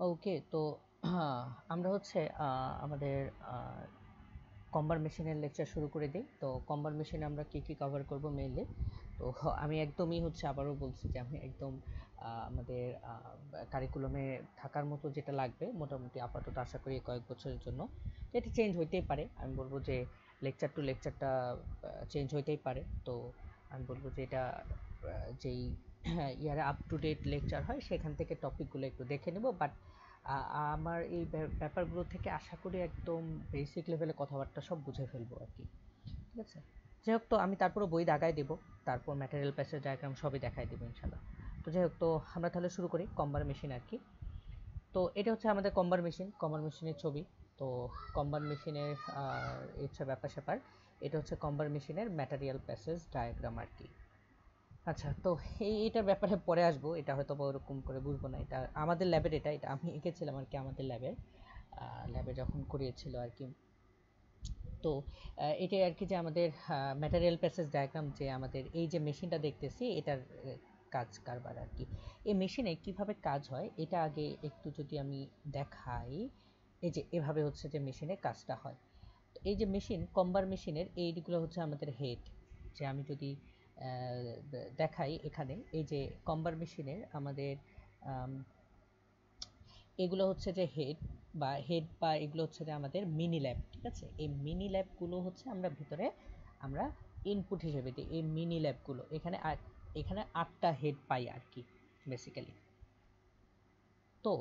ওকে তো আমরা হচ্ছে আমাদের কম্বার মেশিনের লেকচার শুরু করে দিই। তো, কম্বার মেশিনে আমরা কি কি কভার করব মেইনলি তো, আমি একদমই হচ্ছে আবারও বলছি যে আমি একদম আমাদের কারিকুলামে থাকার মতো যেটা লাগবে, মোটামুটি আপাতত আশা করি কয়েক বছরের জন্য। এটি চেঞ্জ হইতেই পারে। আমি বলব যে লেকচার টু লেকচারটা চেঞ্জ হইতেই পারে। তো, আমি বলব যে এটা যেই ইয়ারে আপ টু ডেট লেকচার হয়, সেখান থেকে টপিকগুলো একটু দেখে নেব। বাট আমার এই ব্যা- ব্যাপারগুলো থেকে আশা করি একদম বেসিক লেভেলে কথাবার্তা সব বুঝে ফেলব আর কি। ঠিক আছে? যাই হোক তো, আমি তারপরে বই দাগায় দেবো। তারপর ম্যাটেরিয়াল প্যাসেজ ডায়াগ্রাম সবই দেখাই দেবো ইনশাল্লাহ তো যাই হোক তো, আমরা তাহলে শুরু করি, কম্বার মেশিন আর কি। তো এটা হচ্ছে আমাদের কম্বার মেশিন কম্বার মেশিনের ছবি। তো কম্বার মেশিনের হচ্ছে ব্যাপার স্যাপার এটা হচ্ছে কম্বার মেশিনের ম্যাটেরিয়াল প্যাসেজ ডায়াগ্রাম আর কি। আচ্ছা তো এই এটার ব্যাপারে পরে আসব। এটা হয়তো বা ওরকম করে বুঝব না। এটা আমাদের ল্যাবের এটা এটা আমি এঁকেছিলাম আর কি আমাদের ল্যাবের ল্যাবে যখন করিয়েছিল আর কি তো এটাই আর কি যে আমাদের ম্যাটেরিয়াল প্যাসেজ ডায়াগ্রাম যে আমাদের এই যে মেশিনটা দেখতেছি, এটার কাজ কারবার আর কি এই মেশিনে কীভাবে কাজ হয়, এটা আগে একটু যদি আমি দেখাই, এই যে এভাবে হচ্ছে যে মেশিনে কাজটা হয়। এই যে মেশিন কম্বার মেশিনের এইগুলো হচ্ছে আমাদের হেড যে আমি যদি দেখাই এখানে। এই যে কম্বার মেশিনের আমাদের এগুলো হচ্ছে যে হেড বা হেড বা এগুলো হচ্ছে যে আমাদের মিনি ল্যাব ঠিক আছে? এই মিনি ল্যাবগুলো হচ্ছে আমরা ভিতরে আমরা ইনপুট হিসেবে দিই। এই মিনি ল্যাবগুলো এখানে এখানে আটটা হেড পাই আর কি বেসিক্যালি তো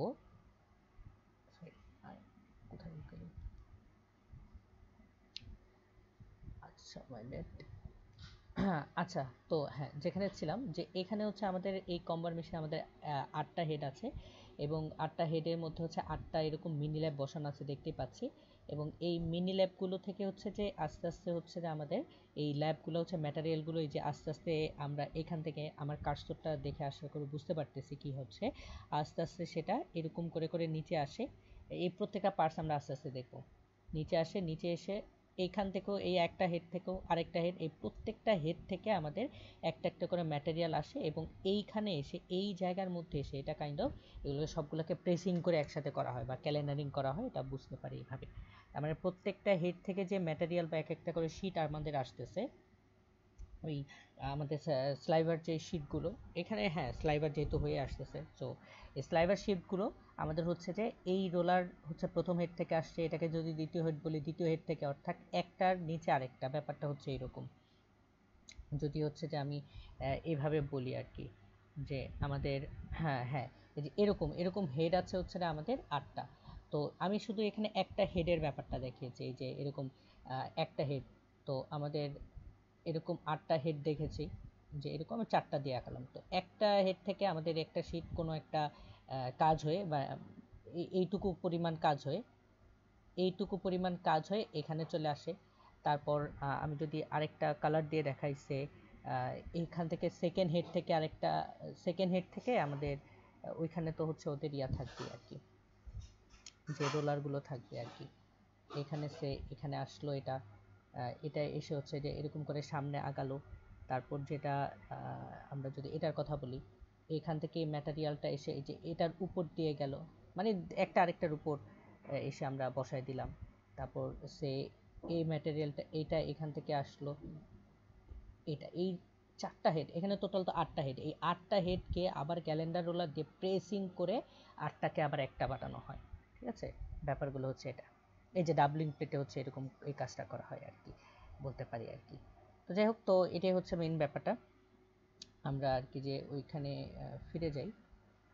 আচ্ছা bad. আচ্ছা তো হ্যাঁ যেখানে ছিলাম, যে এখানে হচ্ছে আমাদের এই কম্বার মেশিনে আমাদের আটটা হেড আছে এবং আটটা হেডের মধ্যে হচ্ছে আটটা এরকম মিনি ল্যাব বসানো আছে দেখতে পাচ্ছি এবং এই মিনি ল্যাবগুলো থেকে হচ্ছে যে আস্তে আস্তে হচ্ছে যে আমাদের এই ল্যাবগুলো হচ্ছে ম্যাটেরিয়ালগুলো এই যে আস্তে আস্তে আমরা এখান থেকে আমার কার্সরটা দেখে আশা করে বুঝতে পারতেছি কি হচ্ছে, আস্তে আস্তে সেটা এরকম করে করে নিচে আসে, এই প্রত্যেকটা পার্টস আমরা আস্তে আস্তে দেখব। নিচে আসে, নিচে এসে এইখান থেকেও, এই একটা হেড থেকেও, আরেকটা হেড এই প্রত্যেকটা হেড থেকে আমাদের একটা একটা করে ম্যাটেরিয়াল আসে এবং এইখানে এসে, এই জায়গার মধ্যে এসে এটা কাইন্ড অফ এগুলো সবগুলোকে প্রেসিং করে একসাথে করা হয় বা ক্যালেন্ডারিং করা হয়, এটা বুঝতে পারি এইভাবে। তার মানে প্রত্যেকটা হেড থেকে যে ম্যাটেরিয়াল বা এক একটা করে শিট আমাদের আসতেছে ওই আমাদের স্লাইভার যে শিটগুলো এখানে হ্যাঁ স্লাইভার যেহেতু হয়ে আসতেছে সো এই স্লাইভার শিটগুলো আমাদের হচ্ছে যে এই রোলার হচ্ছে প্রথম হেড থেকে আসছে, এটাকে যদি দ্বিতীয় হেড বলি, দ্বিতীয় হেড থেকে অর্থাৎ একটার নিচে আরেকটা, ব্যাপারটা হচ্ছে এরকম। যদি হচ্ছে যে আমি এভাবে বলি আর কি যে আমাদের হ্যাঁ হ্যাঁ যে এরকম এরকম হেড আছে হচ্ছে না আমাদের আটটা। তো আমি শুধু এখানে একটা হেডের ব্যাপারটা দেখিয়েছি, এই যে এরকম একটা হেড তো আমাদের এরকম আটটা হেড দেখেছি যে এরকম আমি চারটা দিয়ে আঁকালাম। তো একটা হেড থেকে আমাদের একটা শীট কোনো একটা কাজ হয়ে বা এইটুকু পরিমাণ কাজ হয়ে এইটুকু পরিমাণ কাজ হয়ে এখানে চলে আসে। তারপর আমি যদি আরেকটা কালার দিয়ে দেখাইছে আহ, এইখান থেকে সেকেন্ড হেড থেকে আরেকটা সেকেন্ড হেড থেকে আমাদের ওইখানে তো হচ্ছে ওদের ইয়া থাকবে আর কি যে রোলারগুলো থাকবে আর কি। এখানে সে এখানে আসলো এটা। এটা এসে হচ্ছে যে এরকম করে সামনে আগালো। তারপর যেটা আমরা যদি এটার কথা বলি, এখান থেকে ম্যাটেরিয়ালটা এসে এই যে এটার উপর দিয়ে গেল মানে একটা আরেকটার উপর এসে আমরা বসায় দিলাম। তারপর সে এই ম্যাটেরিয়ালটা এটা এখান থেকে আসলো। এটা এই চারটা হেড এখানে টোটাল তো আটটা হেড এই আটটা হেডকে আবার ক্যালেন্ডার রোলার দিয়ে প্রেসিং করে আটটাকে আবার একটা বাটানো হয়। ঠিক আছে? ব্যাপারগুলো হচ্ছে এটা। এই যে ডাবলিং প্লেটে হচ্ছে এরকম এই কাজটা করা হয় আর কি, বলতে পারি আর কি। তো যাই হোক, তো এটাই হচ্ছে মেইন ব্যাপারটা। আমরা আর কি যে ওইখানে ফিরে যাই।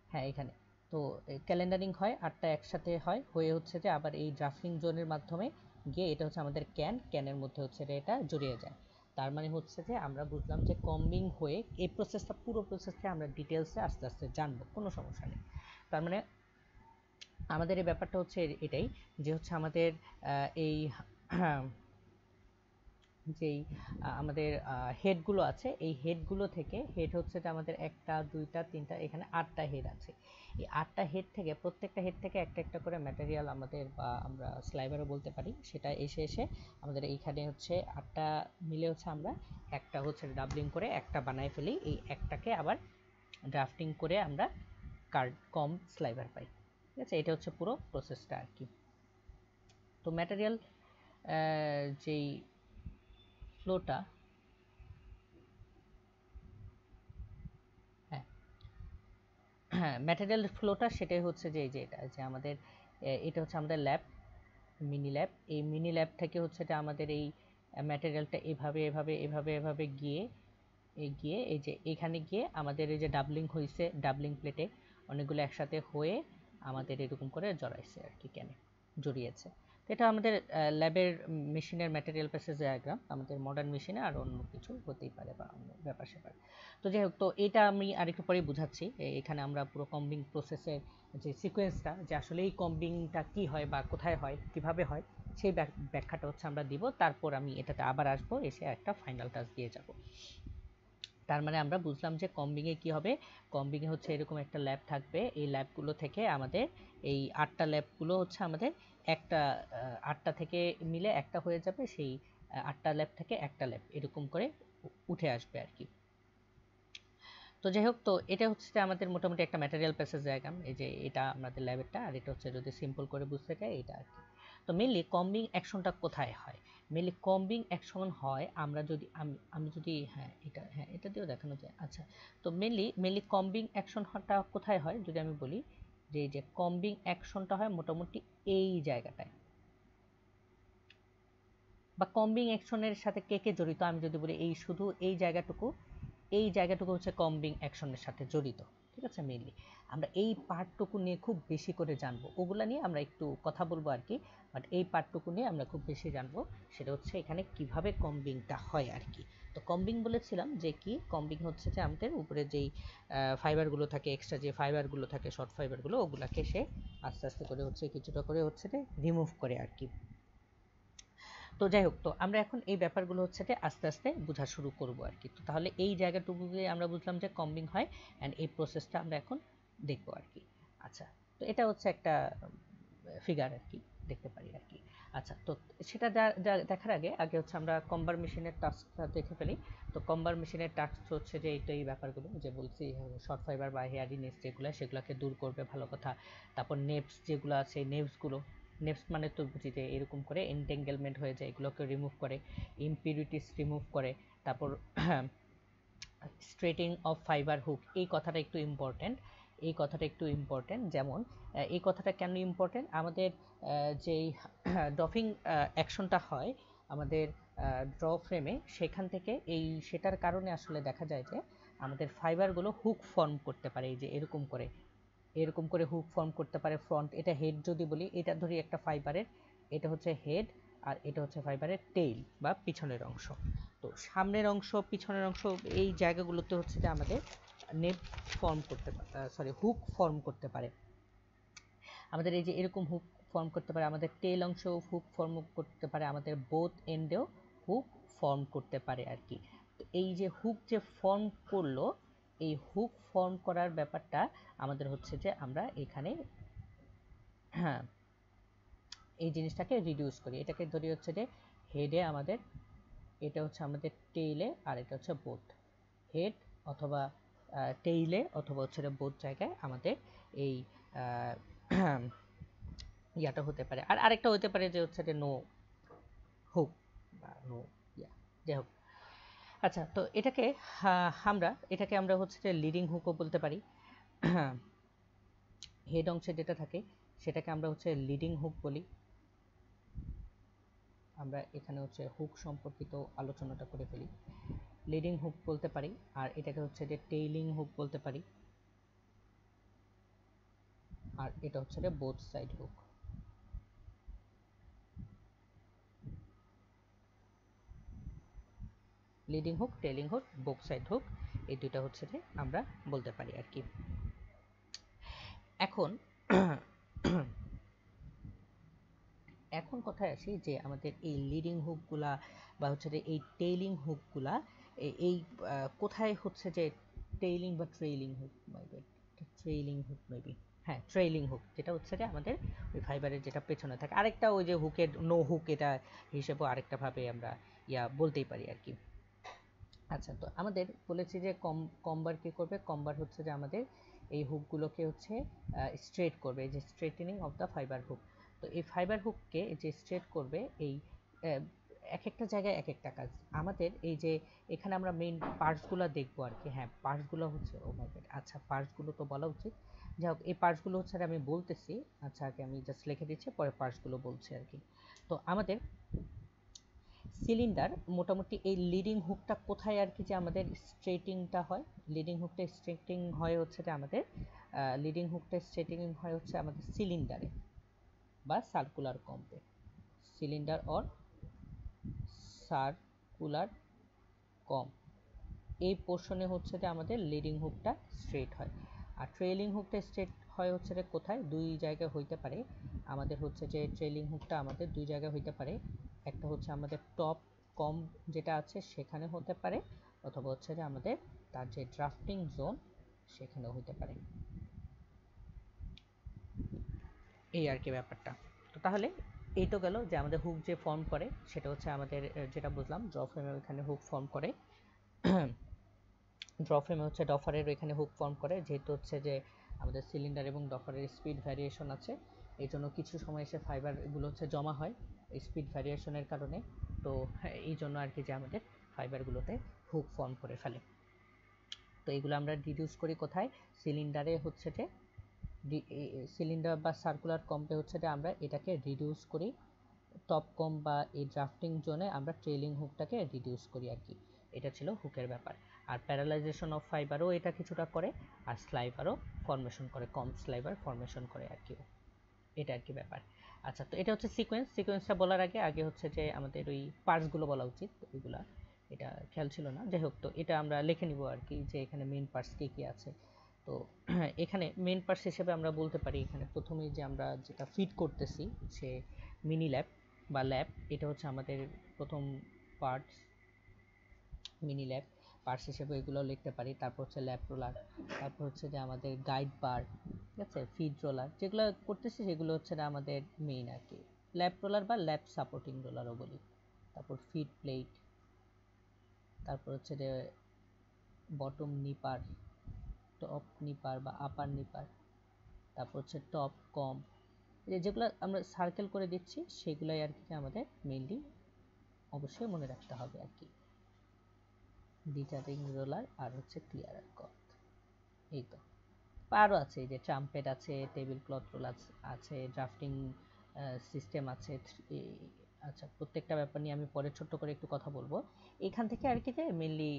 হ্যাঁ এখানে। তো ক্যালেন্ডারিং হয়, আটটা একসাথে হয়। হয়ে হচ্ছে যে আবার এই ড্রাফটিং জোনের মাধ্যমে গিয়ে এটা হচ্ছে আমাদের ক্যান ক্যানের মধ্যে হচ্ছে এটা জড়িয়ে যায়। তার মানে হচ্ছে যে আমরা বুঝলাম যে কম্বিং হয়ে এই প্রসেসটা পুরো প্রসেসটা আমরা ডিটেলসে আস্তে আস্তে জানব, কোনো সমস্যা নেই। তার মানে আমাদের এই ব্যাপারটা হচ্ছে এটাই যে হচ্ছে আমাদের এই যেই আমাদের হেডগুলো আছে, এই হেডগুলো থেকে হেড হচ্ছে আমাদের একটা, দুইটা, তিনটা, এখানে আটটা হেড আছে। এই আটটা হেড থেকে, প্রত্যেকটা হেড থেকে একটা একটা করে ম্যাটেরিয়াল আমাদের বা আমরা স্লাইবারও বলতে পারি, সেটা এসে এসে আমাদের এইখানে হচ্ছে আটটা মিলে হচ্ছে আমরা একটা হচ্ছে ডাবলিং করে একটা বানায় ফেলি, এই একটাকে আবার ড্রাফটিং করে আমরা কার্ড কম স্লাইবার পাই। ঠিক আছে? এটা হচ্ছে পুরো প্রসেসটা আর কি তো ম্যাটেরিয়াল যেই ফ্লোটা হ্যাঁ ম্যাটেরিয়াল ফ্লোটা সেটাই হচ্ছে যে, এই যে এটা, যে আমাদের এটা হচ্ছে আমাদের ল্যাব মিনি ল্যাব এই মিনি ল্যাব থেকে হচ্ছে এটা আমাদের এই ম্যাটেরিয়ালটা এভাবে এভাবে এভাবে এভাবে গিয়ে গিয়ে এই যে এখানে গিয়ে আমাদের এই যে ডাবলিং হয়েছে ডাবলিং প্লেটে অনেকগুলো একসাথে হয়ে আমাদের এরকম করে জড়াইছে আর কি কেন? জড়িয়েছে। এটা আমাদের ল্যাবের মেশিনের ম্যাটেরিয়াল প্যাসেজ ডায়াগ্রাম আমাদের মডার্ন মেশিনে আর অন্য কিছু হতেই পারে বা অন্য ব্যাপার স্যাপার। তো যাই হোক, তো এটা আমি আরেকটু পরে বুঝাচ্ছি। এখানে আমরা পুরো কম্বিং প্রসেসের যে সিকোয়েন্সটা যে আসলে এই কম্বিংটা কি হয় বা কোথায় হয়, কীভাবে হয়, সেই ব্যাখ্যাটা হচ্ছে আমরা দিব। তারপর আমি এটাতে আবার আসব, এসে একটা ফাইনাল টাচ দিয়ে যাব। তার মানে আমরা বুঝলাম যে কম্বিংয়ে কি হবে? কম্বিংয়ে হচ্ছে এরকম একটা ল্যাব থাকবে। এই ল্যাবগুলো থেকে আমাদের এই আটটা ল্যাবগুলো হচ্ছে আমাদের একটা আটটা থেকে মিলে একটা হয়ে যাবে সেই আটটা ল্যাব থেকে একটা ল্যাব এরকম করে উঠে আসবে আর কি তো যাই হোক, তো এটা হচ্ছে আমাদের মোটামুটি একটা ম্যাটেরিয়াল প্যাসেজ ডায়াগ্রাম এই যে এটা আমাদের ল্যাবেরটা আর এটা হচ্ছে যদি সিম্পল করে বুঝতে চাই, এটা আর কি তো মেনলি কম্বিং অ্যাকশনটা কোথায় হয়? মেনলি কম্বিং অ্যাকশন হয়, আমরা যদি, আমি আমি যদি হ্যাঁ এটা হ্যাঁ এটা দিয়েও দেখানো যায় আচ্ছা। তো মেনলি মেনলি কম্বিং অ্যাকশনটা কোথায় হয়, যদি আমি বলি, যে যে কম্বিং অ্যাকশনটা হয় মোটামুটি এই জায়গাটায়। বা কম্বিং অ্যাকশনের সাথে কে কে জড়িত, আমি যদি বলি, এই শুধু এই জায়গাটুকু এই জায়গাটুকু হচ্ছে কম্বিং অ্যাকশনের সাথে জড়িত, ঠিক আছে মেইনলি আমরা এই পার্টটুকু নিয়ে খুব বেশি করে জানব। ওগুলা নিয়ে আমরা একটু কথা বলব আর কি বাট এই পার্টটুকু নিয়ে আমরা খুব বেশি জানব, সেটা হচ্ছে এখানে কীভাবে কম্বিংটা হয় আর কি। তো কম্বিং বলেছিলাম যে কি কম্বিং হচ্ছে যে আমাদের উপরে যেই ফাইবারগুলো থাকে এক্সট্রা যে ফাইবারগুলো থাকে শর্ট ফাইবারগুলো ওগুলাকে সে আস্তে আস্তে করে হচ্ছে কিছুটা করে হচ্ছে রিমুভ করে আর কি। তো যাই হোক, তো আমরা এখন এই ব্যাপারগুলো হচ্ছে যে আস্তে আস্তে বোঝা শুরু করব আর কি। তো তাহলে এই জায়গাটুকুকে আমরা বুঝলাম যে কম্বিং হয় অ্যান্ড এই প্রসেসটা আমরা এখন দেখব আর কি। আচ্ছা তো এটা হচ্ছে একটা ফিগার আর কি, দেখতে পারি আর কি। আচ্ছা তো সেটা দেখার আগে আগে হচ্ছে আমরা কম্বার মেশিনের টাস্কটা দেখে ফেলি। তো কম্বার মেশিনের টাস্ক হচ্ছে যে এইটা এই ব্যাপারগুলো, যে বলছি শর্ট ফাইবার বা হেয়ারিনেস যেগুলো, সেগুলোকে দূর করবে, ভালো কথা। তারপর নেপস যেগুলো আছে নেপসগুলো নেপস মানে তো বুঝি যে এরকম করে এন্টেঙ্গেলমেন্ট হয়ে যায়, এগুলোকে রিমুভ করে ইম্পিউরিটিস রিমুভ করে, তারপর স্ট্রেটিং অফ ফাইবার হুক এই কথাটা একটু ইম্পর্ট্যান্ট এই কথাটা একটু ইম্পর্ট্যান্ট যেমন এই কথাটা কেন ইম্পর্ট্যান্ট আমাদের যেই ডফিং অ্যাকশনটা হয়, আমাদের ড্র ফ্রেমে সেখান থেকে এই সেটার কারণে আসলে দেখা যায় যে আমাদের ফাইবারগুলো হুক ফর্ম করতে পারে, এই যে এরকম করে। এরকম করে হুক ফর্ম করতে পারে ফ্রন্ট এটা হেড যদি বলি, এটা ধরি একটা ফাইবারের এটা হচ্ছে হেড আর এটা হচ্ছে ফাইবারের টেইল বা পিছনের অংশ। তো সামনের অংশ, পিছনের অংশ, এই জায়গাগুলোতে হচ্ছে যে আমাদের নেট ফর্ম করতে সরি হুক ফর্ম করতে পারে। আমাদের এই যে এরকম হুক ফর্ম করতে পারে, আমাদের টেল অংশেও হুক ফর্ম করতে পারে, আমাদের বোথ এন্ডেও হুক ফর্ম করতে পারে আর কি। এই যে হুক যে ফর্ম করল এই হুক ফর্ম করার ব্যাপারটা আমাদের হচ্ছে যে আমরা এখানে হ্যাঁ এই জিনিসটাকে রিডিউস করি। এটাকে ধরি হচ্ছে যে হেডে আমাদের, এটা হচ্ছে আমাদের টেইলে আর এটা হচ্ছে বোথ হেড অথবা টেইলে অথবা হচ্ছে বোথ জায়গায় আমাদের এই ইয়াটা হতে পারে। আর আরেকটা হতে পারে যে হচ্ছে যে নো হুক বা নো ইয়া যাই হোক। আচ্ছা তো এটাকে আমরা এটাকে আমরা হচ্ছে যে লিডিং হুকও বলতে পারি। হেড অংশে যেটা থাকে, সেটাকে আমরা হচ্ছে লিডিং হুক বলি। আমরা এখানে হচ্ছে হুক সম্পর্কিত আলোচনাটা করে ফেলি। লিডিং হুক বলতে পারি, আর এটাকে হচ্ছে যে টেইলিং হুক বলতে পারি। আর এটা হচ্ছে যে both side hook leading hook, tailing hook both side hook, এই দুইটা হচ্ছে যে আমরা বলতে পারি আর কি। এখন এখন কথায় আসি যে আমাদের এই লিডিং হুকগুলা বা হচ্ছে যে এই টেইলিং হুকগুলা এই কোথায় হচ্ছে যে টেইলিং বা trailing hook trailing hook maybe হ্যাঁ ট্রেইলিং হুক যেটা হচ্ছে যে আমাদের ওই ফাইবারের যেটা পেছনে থাকে। আরেকটা ওই যে হুকের নো হুক এটা হিসেবেও আরেকটা ভাবে আমরা ইয়া বলতেই পারি আর কি। আচ্ছা তো আমাদের বলেছি যে কম, কম্বার কি করবে? কম্বার হচ্ছে যে আমাদের এই হুকগুলোকে হচ্ছে স্ট্রেট করবে। এই যে straightening of the fibre hook তো এই ফাইবার হুককে যে স্ট্রেট করবে, এই এক একটা জায়গায় এক একটা কাজ। আমাদের এই যে এখানে আমরা মেইন পার্টসগুলো দেখব আর কি। হ্যাঁ পার্টসগুলো হচ্ছে ও মাই গড আচ্ছা পার্টসগুলো তো বলা উচিত। যাই হোক, এই পার্টসগুলো হচ্ছে আমি বলতেছি। আচ্ছা আগে আমি জাস্ট লিখে দিচ্ছি, পরে পার্টসগুলো বলছি আর কি। তো আমাদের সিলিন্ডার মোটামুটি এই লিডিং হুকটা কোথায় আর কি যে আমাদের স্ট্রেটিংটা হয়? লিডিং হুকটা স্ট্রেটিং হয় হচ্ছে যে আমাদের লিডিং হুকটা স্ট্রেটিং হয় হচ্ছে আমাদের সিলিন্ডারে বা সার্কুলার কম্পে সিলিন্ডার অর সার্কুলার কম এই পোর্শনে হচ্ছে যে আমাদের লিডিং হুকটা স্ট্রেট হয়। আর ট্রেলিং হুকটা স্ট্রেট হয় হচ্ছে যে কোথায়? দুই জায়গায় হইতে পারে। আমাদের হচ্ছে যে ট্রেলিং হুকটা আমাদের দুই জায়গায় হইতে পারে। একটা হচ্ছে আমাদের টপ কম যেটা আছে সেখানে হতে পারে, অথবা হচ্ছে যে আমাদের তার যে ড্রাফটিং জোন সেখানেও হতে পারে। এই আর কি ব্যাপারটা। তো তাহলে এই তো গেল যে আমাদের হুক যে ফর্ম করে, সেটা হচ্ছে আমাদের যেটা বুঝলাম ড্র ফ্রেমে ওইখানে হুক ফর্ম করে। ড্র ফ্রেমে হচ্ছে ডফারের ওইখানে হুক ফর্ম করে, যেহেতু হচ্ছে যে আমাদের সিলিন্ডার এবং ডফারের স্পিড ভ্যারিয়েশন আছে এই জন্য কিছু সময় এসে ফাইবারগুলো হচ্ছে জমা হয়। স্পিড ভ্যারিয়েশনের কারণে, তো এই জন্য আর কি যে আমাদের ফাইবারগুলোতে হুক ফর্ম করে ফেলে। তো এইগুলো আমরা রিডিউস করি কোথায়? সিলিন্ডারে হচ্ছে যে সিলিন্ডার বা সার্কুলার কম্পে হচ্ছে যে আমরা এটাকে রিডিউস করি। টপ কম বা এই ড্রাফটিং জোনে আমরা ট্রেলিং হুকটাকে রিডিউস করি আর কি। এটা ছিল হুকের ব্যাপার। আর প্যারালাইজেশন অফ ফাইবারও এটা কিছুটা করে, আর স্লাইভারও ফর্মেশন করে কম স্লাইভার ফর্মেশন করে আর কি এটা আর কি ব্যাপার। আচ্ছা তো এটা হচ্ছে সিকোয়েন্স সিকোয়েন্সটা বলার আগে আগে হচ্ছে যে আমাদের ওই পার্টসগুলো বলা উচিত, ওইগুলা। এটা খেয়াল ছিল না। যাই হোক, তো এটা আমরা লিখে নিব আর কি, যে এখানে মেন পার্টস কী কী আছে। তো এখানে মেন পার্টস হিসেবে আমরা বলতে পারি, এখানে প্রথমেই যে আমরা যেটা ফিট করতেছি সে মিনি ল্যাব বা ল্যাব এটা হচ্ছে আমাদের প্রথম পার্টস মিনি ল্যাব পার্টস হিসেবে এগুলো লিখতে পারি। তারপর হচ্ছে ল্যাব রোলার তারপর হচ্ছে যে আমাদের গাইড বার ঠিক আছে? ফিড রোলার যেগুলো করতেছি সেগুলো হচ্ছে না আমাদের মেইন আর কি। ল্যাপ রোলার বা ল্যাব সাপোর্টিং রোলারও বলি। তারপর ফিড প্লেট তারপর হচ্ছে যে বটম নিপার টপ নিপার বা আপার নিপার তারপর হচ্ছে টপ কম যেগুলো আমরা সার্কেল করে দিচ্ছি, সেগুলাই আর কি আমাদের মেইনলি অবশ্যই মনে রাখতে হবে আর কি। ডিটারিং রোলার আর হচ্ছে ক্লিয়ারার কট এই তো। আরও আছে যে ট্রাম্পেট আছে টেবিল ক্লথ রোল আছে ড্রাফটিং সিস্টেম আছে আচ্ছা প্রত্যেকটা ব্যাপার নিয়ে আমি পরে ছোট্ট করে একটু কথা বলব। এখান থেকে আর কি যে মেনলি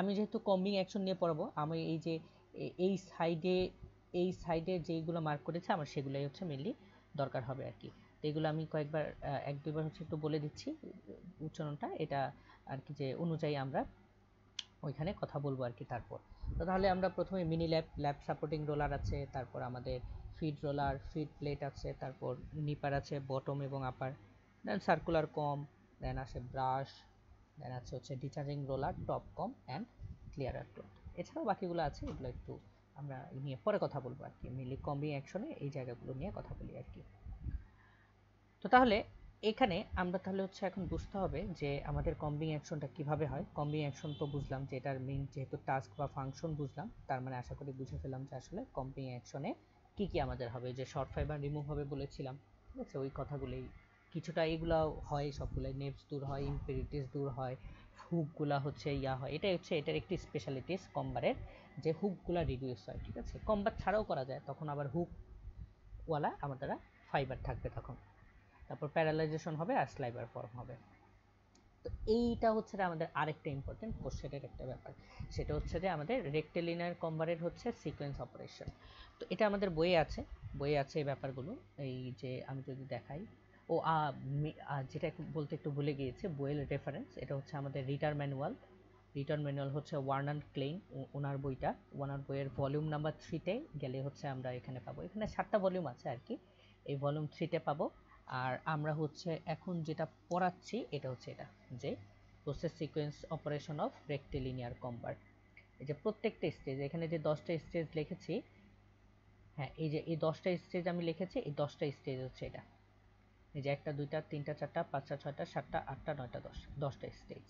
আমি যেহেতু কম্বিং অ্যাকশন নিয়ে পড়াবো, আমি এই যে এই সাইডে এই সাইডে যেইগুলো মার্ক করেছে, আমার সেগুলোই হচ্ছে মেনলি দরকার হবে আর কি। তো এগুলো আমি কয়েকবার এক দুইবার হচ্ছে একটু বলে দিচ্ছি, উচ্চারণটা। এটা আর কি যে অনুযায়ী আমরা ওইখানে কথা বলব আর কি তারপর। তো তাহলে আমরা প্রথমে mini lap lap supporting roller আছে, তারপর আমাদের ফিড রোলার ফিড প্লেট আছে, তারপর নিপার আছে বটম এবং আপার দেন সার্কুলার কম দেন আছে ব্রাশ দেন আছে হচ্ছে discharging roller top comb and clearer cloth এছাড়াও বাকিগুলো আছে, এগুলো একটু আমরা নিয়ে পরে কথা বলব আর কি। মিলি কম্বিং অ্যাকশনে এই জায়গাগুলো নিয়ে কথা বলি আর কি। তো তাহলে এখানে আমরা তাহলে হচ্ছে এখন বুঝতে হবে যে আমাদের কম্বিং অ্যাকশনটা কীভাবে হয়। কম্বিং অ্যাকশন তো বুঝলাম যে এটার মেইন যেহেতু টাস্ক বা ফাংশন বুঝলাম, তার মানে আশা করি বুঝে ফেলাম যে আসলে কম্বিং অ্যাকশনে কি কি আমাদের হবে। যে শর্ট ফাইবার রিমুভ হবে বলেছিলাম, ঠিক আছে? ওই কথাগুলোই কিছুটা এগুলো হয়, সবগুলোই নেপস দূর হয় ইম্পিরিটিস দূর হয় হুকগুলা হচ্ছে ইয়া হয়। এটাই হচ্ছে, এটার একটি স্পেশালিটিস কম্বারের যে হুকগুলা রিডিউস হয়, ঠিক আছে? কম্বার ছাড়াও করা যায়, তখন আবার হুকওয়ালা আমাদের ফাইবার থাকবে তখন। তারপর প্যারালাইজেশন হবে আর স্লাইবার ফর্ম হবে। তো এইটা হচ্ছে আমাদের আরেকটা ইম্পর্টেন্ট কোশ্চেনের একটা ব্যাপার। সেটা হচ্ছে যে আমাদের রেক্টেলিনার কম্বারের হচ্ছে সিকোয়েন্স অপারেশন তো এটা আমাদের বইয়ে আছে বইয়ে আছে এই ব্যাপারগুলো। এই যে আমি যদি দেখাই, ও যেটা বলতে একটু ভুলে গিয়েছে, বইয়ের রেফারেন্স এটা হচ্ছে আমাদের রিটার ম্যানুয়াল। রিটার্ন ম্যানুয়াল হচ্ছে ওয়ার্নার ক্লেইন ওনার বইটা। ওনার বইয়ের ভলিউম নাম্বার থ্রিতে গেলে হচ্ছে আমরা এখানে পাবো। এখানে সাতটা ভলিউম আছে আর কি। এই ভলিউম থ্রিতে পাবো। আর আমরা হচ্ছে এখন যেটা পড়াচ্ছি, এটা হচ্ছে এটা, যে process sequence operation of rectilinear কম্পার্ট এই যে প্রত্যেকটা স্টেজ এখানে যে দশটা স্টেজ লিখেছি হ্যাঁ এই যে, এই দশটা স্টেজ আমি লিখেছি, এই দশটা স্টেজ হচ্ছে এটা। এই যে একটা, দুইটা, তিনটা, চারটা, পাঁচটা, ছয়টা, সাতটা, আটটা, নয়টা, দশ, দশটা স্টেজ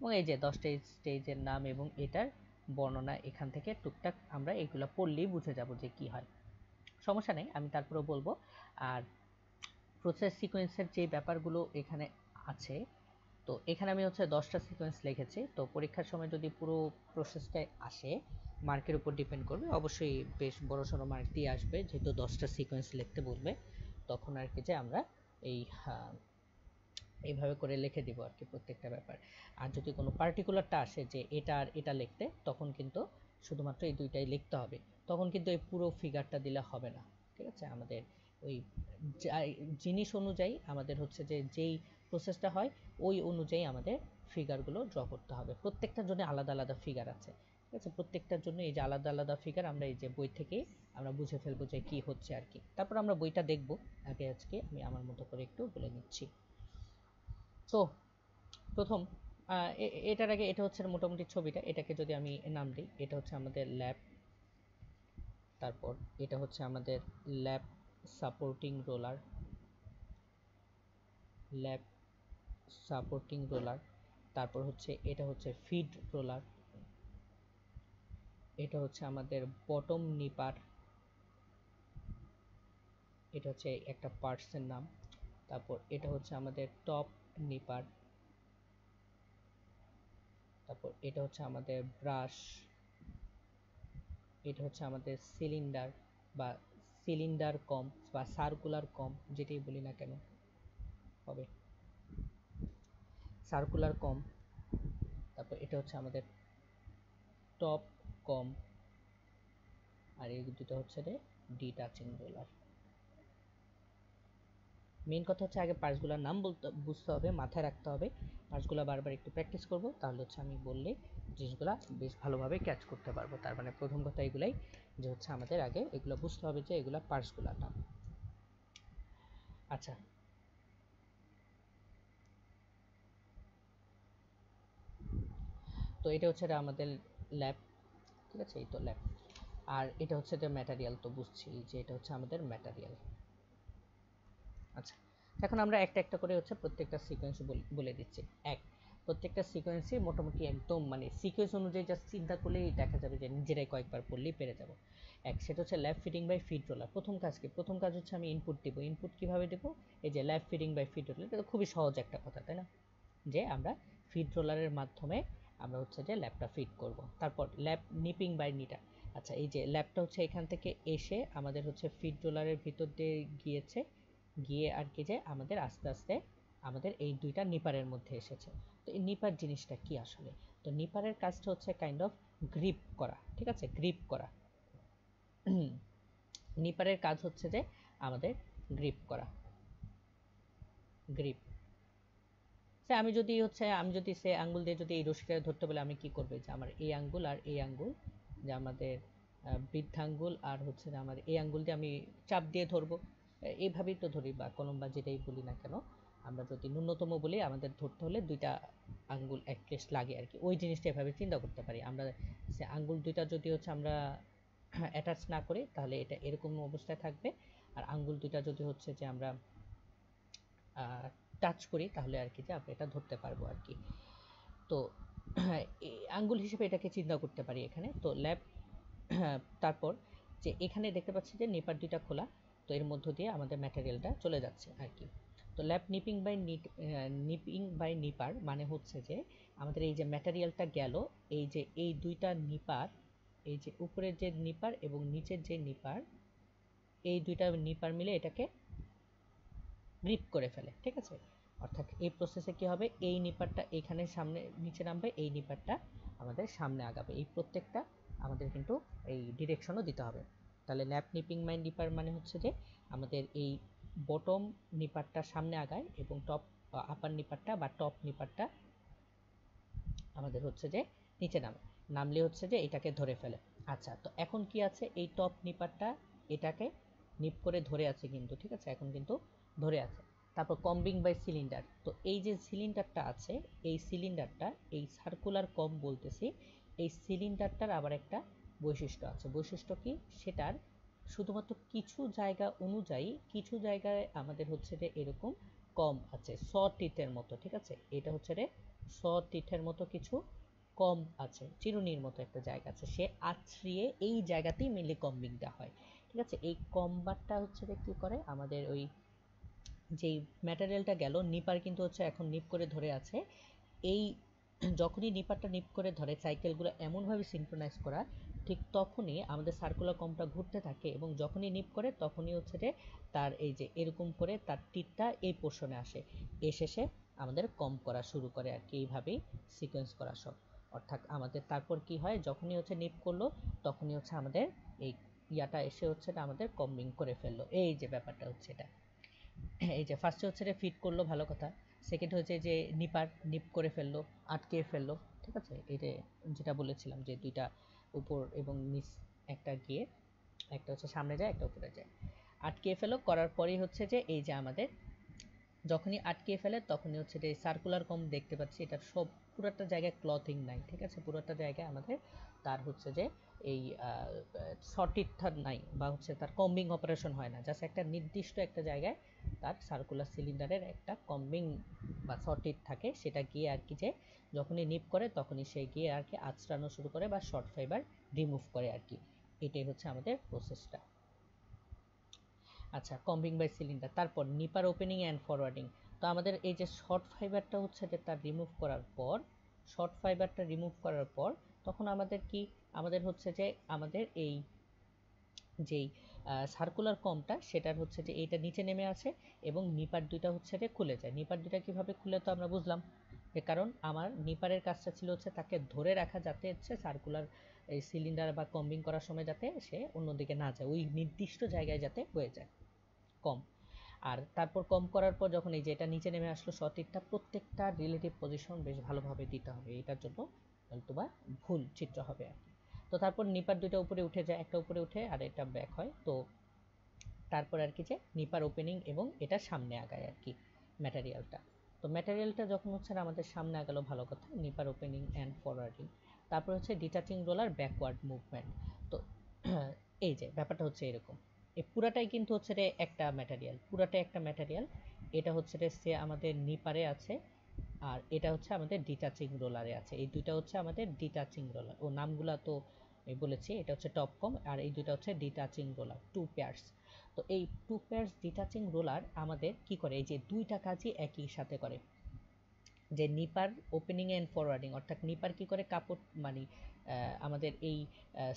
এবং এই যে দশটা স্টেজের নাম এবং এটার বর্ণনা এখান থেকে টুকটাক আমরা এগুলো পড়লেই বুঝে যাব যে কি হয়। সমস্যা নেই, আমি তারপরেও বলব। আর প্রসেস সিকোয়েন্সের যে ব্যাপারগুলো এখানে আছে, তো এখানে আমি হচ্ছে দশটা সিকোয়েন্স লিখেছি। তো পরীক্ষার সময় যদি পুরো প্রসেসটাই আসে মার্কের উপর ডিপেন্ড করবে। অবশ্যই বেশ বড় সড়ো মার্ক দিয়ে আসবে, যেহেতু দশটা সিকোয়েন্স লিখতে বলবে। তখন আর কি যে আমরা এই এইভাবে করে লিখে দিব আর কি প্রত্যেকটা ব্যাপার। আর যদি কোনো পার্টিকুলারটা আসে যে এটা আর এটা লিখতে, তখন কিন্তু শুধুমাত্র এই দুইটাই লিখতে হবে। তখন কিন্তু এই পুরো ফিগারটা দিলে হবে না। ঠিক আছে? আমাদের ওই জিনিস অনুযায়ী আমাদের হচ্ছে যে, যেই প্রসেসটা হয়, ওই অনুযায়ী আমাদের ফিগারগুলো ড্র করতে হবে। প্রত্যেকটার জন্য আলাদা আলাদা ফিগার আছে। ঠিক আছে? প্রত্যেকটার জন্য এই যে আলাদা আলাদা ফিগার আমরা এই যে বই থেকে আমরা বুঝে ফেলব যে কি হচ্ছে আর কি। তারপর আমরা বইটা দেখব। আগে আজকে আমি আমার মতো করে একটু বলে নিচ্ছি। সো প্রথম এটার আগে এটা হচ্ছে মোটামুটি ছবিটা। এটাকে যদি আমি নাম দিই, এটা হচ্ছে আমাদের ল্যাব তারপর এটা হচ্ছে আমাদের lap supporting roller lap supporting roller তারপর হচ্ছে এটা হচ্ছে ফিড রোলার এটা হচ্ছে আমাদের বটম নিপার এটা হচ্ছে একটা পার্টসের নাম, তারপর এটা হচ্ছে আমাদের টপ নিপার তারপর এটা হচ্ছে আমাদের ব্রাশ এটা হচ্ছে আমাদের সিলিন্ডার বা সিলিন্ডার কম বা সার্কুলার কম যেটাই বলি না কেন, হবে। সার্কুলার কম তারপর এটা হচ্ছে আমাদের টপ কম আর এই দুটো হচ্ছে রে ডিটাচিং রোলার মেইন কথা হচ্ছে আগে পার্টসগুলোর নাম বলতে, বুঝতে হবে, মাথায় রাখতে হবে। পার্টসগুলো বারবার একটু প্র্যাকটিস করব, তাহলে হচ্ছে আমি বললে জিনিসগুলো বেশ ভালোভাবে ক্যাচ করতে পারব। তার মানে প্রথম কথা এগুলাই, যে হচ্ছে আমাদের আগে এগুলো বুঝতে হবে যে এগুলো পার্টসগুলোর নাম আচ্ছা। তো এটা হচ্ছে আমাদের ল্যাব ঠিক আছে? এই তো ল্যাব আর এটা হচ্ছে যে ম্যাটেরিয়াল তো বুঝছি যে এটা হচ্ছে আমাদের ম্যাটেরিয়াল আচ্ছা এখন আমরা একটা একটা করে হচ্ছে প্রত্যেকটা সিকোয়েন্স বলে দিচ্ছি। এক, প্রত্যেকটা সিকোয়েন্সই মোটামুটি একদম মানে সিকোয়েন্স অনুযায়ী জাস্ট চিন্তা করলেই দেখা যাবে যে নিজেরাই কয়েকবার পড়লেই পেরে যাব। এক, সেটা হচ্ছে lap feeding by feed roller প্রথম কাজ কি? প্রথম কাজ হচ্ছে আমি ইনপুট দিব। ইনপুট কীভাবে দেব? এই যে lap feeding by feed roller এটা খুবই সহজ একটা কথা, তাই না? যে আমরা ফিড রোলারের মাধ্যমে আমরা হচ্ছে যে ল্যাবটা ফিট করব। তারপর ল্যাব নিপিং বাই নিটা আচ্ছা এই যে ল্যাবটা হচ্ছে এখান থেকে এসে আমাদের হচ্ছে ফিড রোলারের ভিতর দিয়ে গিয়েছে। গিয়ে আর কি যে আমাদের আস্তে আস্তে আমাদের এই দুইটা নিপারের মধ্যে এসেছে। তো এই নিপার জিনিসটা কি আসলে? তো নিপারের কাজটা হচ্ছে কাইন্ড অফ গ্রিপ করা, ঠিক আছে? গ্রিপ করা। নিপারের কাজ হচ্ছে যে আমাদের গ্রিপ করা। গ্রিপ সে আমি যদি হচ্ছে, আমি যদি সে আঙ্গুল দিয়ে যদি এই রশিটা ধরতে বলে, আমি কি করব? যে আমার এই আঙ্গুল আর এই আঙ্গুল, যে আমাদের বৃদ্ধাঙ্গুল আর হচ্ছে যে আমার এই আঙ্গুল দিয়ে আমি চাপ দিয়ে ধরবো। এইভাবেই তো ধরি, বা কলম বা যেটাই বলি না কেন, আমরা যদি ন্যূনতম বলি, আমাদের ধরতে হলে দুইটা আঙ্গুল অ্যাটলিস্ট লাগে আর কি। ওই জিনিসটা এভাবে চিন্তা করতে পারি। আমরা সে আঙ্গুল দুইটা যদি হচ্ছে আমরা অ্যাটাচ না করি, তাহলে এটা এরকম অবস্থায় থাকবে। আর আঙ্গুল দুইটা যদি হচ্ছে যে আমরা টাচ করি, তাহলে আর কি যে আমরা এটা ধরতে পারব আর কি। তো আঙ্গুল হিসেবে এটাকে চিন্তা করতে পারি এখানে। তো ল্যাব তারপর যে এখানে দেখতে পাচ্ছি যে নেপার দুইটা খোলা। তো এর মধ্য দিয়ে আমাদের ম্যাটেরিয়ালটা চলে যাচ্ছে আর কি। তো lap nipping by nipping by nipper মানে হচ্ছে যে আমাদের এই যে ম্যাটেরিয়ালটা গেল, এই যে এই দুইটা নিপার এই যে উপরের যে নিপার এবং নিচের যে নিপার এই দুইটা নিপার মিলে এটাকে গ্রিপ করে ফেলে, ঠিক আছে? অর্থাৎ এই প্রসেসে কি হবে? এই নিপারটা এখানে সামনে, নিচে নামবে, এই নিপারটা আমাদের সামনে আগাবে। এই প্রত্যেকটা আমাদের কিন্তু এই ডিরেকশনও দিতে হবে। তাহলে ল্যাপ নিপিং মাই নিপার মানে হচ্ছে যে আমাদের এই বটম নিপারটা সামনে আগায় এবং টপ আপার নিপারটা বা টপ নিপারটা আমাদের হচ্ছে যে নিচে নামে। নামলে হচ্ছে যে এটাকে ধরে ফেলে। আচ্ছা তো এখন কি আছে? এই টপ নিপারটা এটাকে নিপ করে ধরে আছে কিন্তু, ঠিক আছে? এখন কিন্তু ধরে আছে। তারপর কম্বিং বাই সিলিন্ডার তো এই যে সিলিন্ডারটা আছে, এই সিলিন্ডারটা এই সার্কুলার কম বলতেছি, এই সিলিন্ডারটার আবার একটা বৈশিষ্ট্য আছে। বৈশিষ্ট্য কি? সেটার শুধুমাত্র কিছু জায়গা অনুযায়ী কিছু জায়গায় আমাদের হচ্ছে যে এরকম কম আছে স টিথের মতো, ঠিক আছে? এটা হচ্ছে রে স টিথের মতো কিছু কম আছে, চিরুনির মতো একটা জায়গা আছে। সে আছড়িয়ে এই জায়গাতেই মেনলি কম্বিংটা হয়, ঠিক আছে? এই কম্বারটা হচ্ছে কী করে? আমাদের ওই যেই ম্যাটেরিয়ালটা গেল, নিপার কিন্তু হচ্ছে এখন নিপ করে ধরে আছে। এই যখনই নিপারটা নিপ করে ধরে সাইকেলগুলো এমনভাবে সিনক্রোনাইজ করা ঠিক তখনই আমাদের সার্কুলার কমটা ঘুরতে থাকে এবং যখনই নিপ করে তখনই হচ্ছে যে তার এই যে এরকম করে তার টিটটা এই পোর্শনে আসে। এসে সে আমাদের কম করা শুরু করে আর কি, এইভাবেই সিকোয়েন্স করা সব। অর্থাৎ আমাদের তারপর কি হয়, যখনই হচ্ছে নিপ করল তখনই হচ্ছে আমাদের এই ইয়াটা এসে হচ্ছে আমাদের কম্বিং করে ফেলল। এই যে ব্যাপারটা হচ্ছে এটা। এই যে ফার্স্টে হচ্ছে যে ফিট করল, ভালো কথা। সেকেন্ড হচ্ছে যে নিপার নিপ করে ফেলল, আটকে ফেলল। ঠিক আছে? এই যে যেটা বলেছিলাম যে দুইটা উপর এবং নিচ একটা গিয়ে একটা হচ্ছে সামনে যায়, একটা উপরে যায়। আটকে ফেলো, করার পরেই হচ্ছে যে এই যে আমাদের, যখনই আটকে ফেলে তখনই হচ্ছে যে সার্কুলার কম দেখতে পাচ্ছি এটা সব পুরোটা জায়গায় ক্লথিং নাই, ঠিক আছে? পুরোটা জায়গায় আমাদের তার হচ্ছে যে এই সটিকটা নাই বা হচ্ছে তার কম্বিং অপারেশন হয় না। জাস্ট একটা নির্দিষ্ট একটা জায়গায় তার সার্কুলার সিলিন্ডারের একটা কম্বিং বা সটিট থাকে, সেটা গিয়ে আর কি যে যখনই নিপ করে তখনই সে গিয়ে আর কি আঁচড়ানো শুরু করে বা শর্ট ফাইবার রিমুভ করে আর কি। এটাই হচ্ছে আমাদের প্রসেসটা আচ্ছা কম্বিং বাই সিলিন্ডার তারপর নিপার ওপেনিং অ্যান্ড ফরওয়ার্ডিং তো আমাদের এই যে শর্ট ফাইবারটা হচ্ছে যে তার রিমুভ করার পর শর্ট ফাইবারটা রিমুভ করার পর তখন আমাদের কি, আমাদের হচ্ছে যে আমাদের এই যেই সার্কুলার কমটা সেটার হচ্ছে যে এইটা নিচে নেমে আসে এবং নিপার দুইটা হচ্ছে যে খুলে যায়। নিপার দুইটা কীভাবে খুলে তো আমরা বুঝলাম। যে কারণ আমার নিপারের কাজটা ছিল হচ্ছে তাকে ধরে রাখা যাতে হচ্ছে সার্কুলার এই সিলিন্ডার বা কম্বিং করার সময় যাতে সে অন্যদিকে না যায়। ওই নির্দিষ্ট জায়গায় যাতে হয়ে যায়। কম আর তারপর কম করার পর যখন এই যে এটা নিচে নেমে আসলো সঠিকটা প্রত্যেকটা রিলেটিভ পজিশন বেশ ভালোভাবে দিতে হবে। এটার জন্য নতুবা ভুল চিত্র হবে আর কি। তো তারপর নিপার দুইটা উপরে উঠে যায়, একটা উপরে উঠে আর এটা ব্যাক হয়। তো তারপর আর কি যে নিপার ওপেনিং এবং এটা সামনে আগায় আর কি ম্যাটেরিয়ালটা তো ম্যাটেরিয়ালটা যখন হচ্ছে আমাদের সামনে আগালো, ভালো কথা, নিপার ওপেনিং অ্যান্ড ফরওয়ার্ডিং তারপর হচ্ছে ডিটাচিং রোলার ব্যাকওয়ার্ড মুভমেন্ট তো এই যে ব্যাপারটা হচ্ছে এরকম। এই পুরাটাই কিন্তু হচ্ছে রে একটা ম্যাটেরিয়াল পুরাটাই একটা ম্যাটেরিয়াল এটা হচ্ছে রে সে আমাদের নিপারে আছে, আর এটা হচ্ছে আমাদের ডিটাচিং রোলারে আছে। এই দুইটা হচ্ছে আমাদের ডিটাচিং রোলার ও নামগুলা তো বলেছি, এটা হচ্ছে টপ কম আর এই দুইটা হচ্ছে ডিটাচিং রোলার টু পেয়ার্স তো এই টু পেয়ার্স ডিটাচিং রোলার আমাদের কি করে? এই যে দুইটা কাজই একই সাথে করে। যে নিপার ওপেনিং অ্যান্ড ফরওয়ার্ডিং অর্থাৎ নিপার কি করে কাপড় মানে আমাদের এই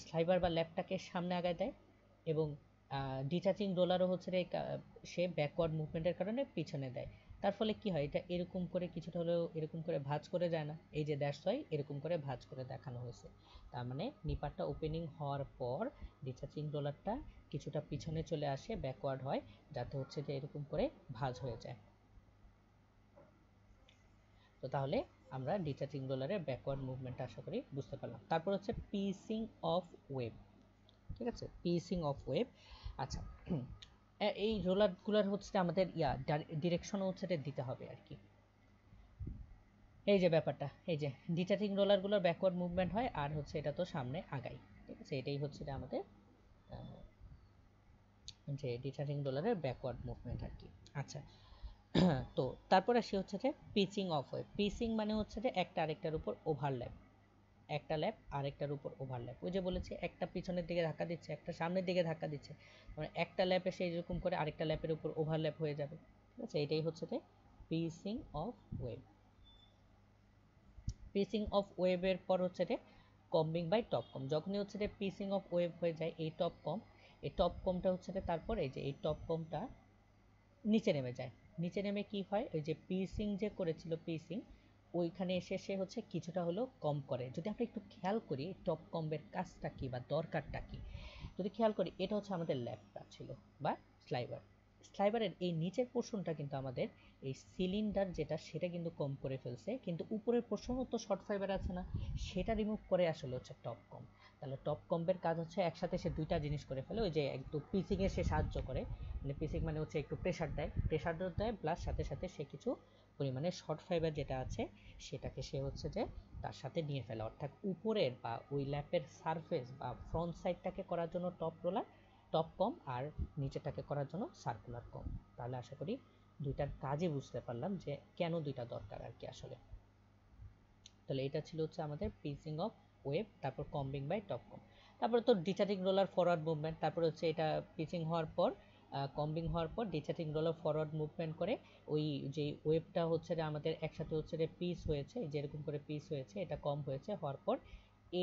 স্লাইবার বা ল্যাপটাকে সামনে আগায় দেয়, এবং ডিটাচিং রোলারও হচ্ছে সে ব্যাকওয়ার্ড মুভমেন্টের কারণে পিছনে দেয়। তার ফলে কি হয়? এটা এরকম করে কিছুটা হলেও এরকম করে ভাঁজ করে যায় না। এই যে দ্যাটস হয় এরকম করে ভাঁজ করে দেখানো হয়েছে। তার মানে নিপারটা ওপেনিং হওয়ার পর ডিটাচিং রোলারটা কিছুটা পিছনে চলে আসে ব্যাকওয়ার্ড হয়, যাতে হচ্ছে যে এরকম করে ভাঁজ হয়ে যায়। তো তাহলে আমরা ডিটাচিং রোলারের ব্যাকওয়ার্ড মুভমেন্ট আশা করি বুঝতে পারলাম। তারপর হচ্ছে পিসিং অফ ওয়েব ঠিক আছে? পিসিং অফ ওয়েব আচ্ছা এই রোলারগুলোর হচ্ছে আমাদের, ইয়া ডিরেকশনও হচ্ছে দিতে হবে আর কি। এই যে ব্যাপারটা, এই যে ডিটাচিং রোলারগুলোর ব্যাকওয়ার্ড মুভমেন্ট হয়, আর হচ্ছে এটা তো সামনে আগাই ঠিক আছে? এটাই হচ্ছে আমাদের যে ডিটাচিং রোলারের ব্যাকওয়ার্ড মুভমেন্ট আর কি। আচ্ছা তো তারপর আসি হচ্ছে যে পিচিং অফ ওয়েব পিচিং মানে হচ্ছে যে একটা আরেকটার উপর ওভারল্যাপ একটা ল্যাপ আরেকটার উপর ওভারল্যাপ ওই যে বলেছি, একটা পিছনের দিকে ধাক্কা দিচ্ছে, একটা সামনের দিকে ধাক্কা দিচ্ছে। মানে একটা ল্যাপ এসে এরকম করে আরেকটা ল্যাপের উপর ওভারল্যাপ হয়ে যাবে। ঠিক আছে? এটাই হচ্ছে যে piecing of web piecing of ওয়েবের পর হচ্ছে যে কম্বিং বাই টপ কম যখনই হচ্ছে যে পিসিং অফ ওয়েব হয়ে যায়, এই টপ কম এই টপ কমটা হচ্ছে যে তারপর এই যে, এই টপ কমটা নিচে নেমে যায়। নিচে নেমে কি হয়? ওই যে পিসিং যে করেছিল পিসিং ওইখানে এসে সে হচ্ছে কিছুটা হলেও কম করে। যদি আমরা একটু খেয়াল করি টপ কম্বের কাজটা কি বা দরকারটা কি? যদি খেয়াল করি, এটা হচ্ছে আমাদের ল্যাপটা ছিল বা স্লাইবার স্লাইবারের এই নিচের পোর্শনটা কিন্তু আমাদের এই সিলিন্ডার যেটা, সেটা কিন্তু কম করে ফেলছে। কিন্তু উপরের পোর্শনও তো শর্ট ফাইবার আছে না, সেটা রিমুভ করে আসলে হচ্ছে টপ কম তাহলে টপ কম্বের কাজ হচ্ছে একসাথে সে দুইটা জিনিস করে ফেলে, ওই যে একটু পিসিংয়ে সে সাহায্য করে। মানে পিসিং মানে হচ্ছে একটু প্রেশার দেয়। প্রেশার দেয় প্লাস সাথে সাথে সে কিছু পরিমাণে শর্ট ফাইবার যেটা আছে, সেটাকে সে হচ্ছে যে তার সাথে নিয়ে ফেলা। অর্থাৎ উপরের বা ওই ল্যাপের সারফেস বা ফ্রন্ট সাইডটাকে করার জন্য টপ রোলার টপ কম আর নিচেটাকে করার জন্য সার্কুলার কম তাহলে আশা করি দুইটার কাজে বুঝতে পারলাম যে কেন দুইটা দরকার আর কি আসলে। তাহলে এটা ছিল হচ্ছে আমাদের পিচিং অফ ওয়েব তারপর কম্বিং বাই টপ কম তারপরে তো ডিচার্জিং রোলার ফরওয়ার্ড মুভমেন্ট তারপর হচ্ছে এটা পিচিং হওয়ার পর কম্বিং হওয়ার পর ডিচার্জিং রোলার ফরওয়ার্ড মুভমেন্ট করে ওই যে ওয়েবটা হচ্ছে যে আমাদের একসাথে হচ্ছে যে পিস হয়েছে যেরকম করে পিস হয়েছে, এটা কম হয়েছে, হওয়ার পর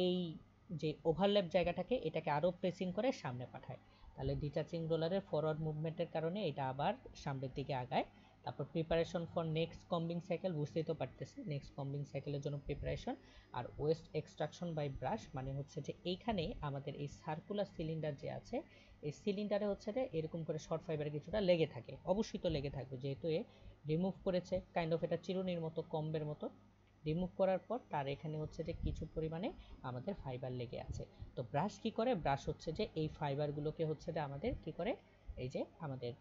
এই যে ওভারল্যাপ জায়গাটাকে এটাকে আরও প্রেসিং করে সামনে পাঠায়। তাহলে ডিটাচিং রোলারের ফরওয়ার্ড মুভমেন্টের কারণে এটা আবার সামনের দিকে আগায়। তারপর preparation for next combing cycle বুঝতেই তো পারতেছি নেক্সট কম্বিং সাইকেলের জন্য প্রিপারেশন আর ওয়েস্ট এক্সট্রাকশন বাই ব্রাশ মানে হচ্ছে যে এইখানে আমাদের এই সার্কুলার সিলিন্ডার যে আছে এই সিলিন্ডারে হচ্ছে যে এরকম করে শর্ট ফাইবার কিছুটা লেগে থাকে। অবশ্যই তো লেগে থাকবে, যেহেতু এ রিমুভ করেছে কাইন্ড অফ এটা চিরুনির মতো, কম্বের মতো। রিমুভ করার পর তার এখানে হচ্ছে যে কিছু পরিমাণে আমাদের ফাইবার লেগে আছে। তো ব্রাশ কি করে? ব্রাশ হচ্ছে যে এই ফাইবারগুলোকে হচ্ছে যে আমাদের কি করে? এই যে আমাদের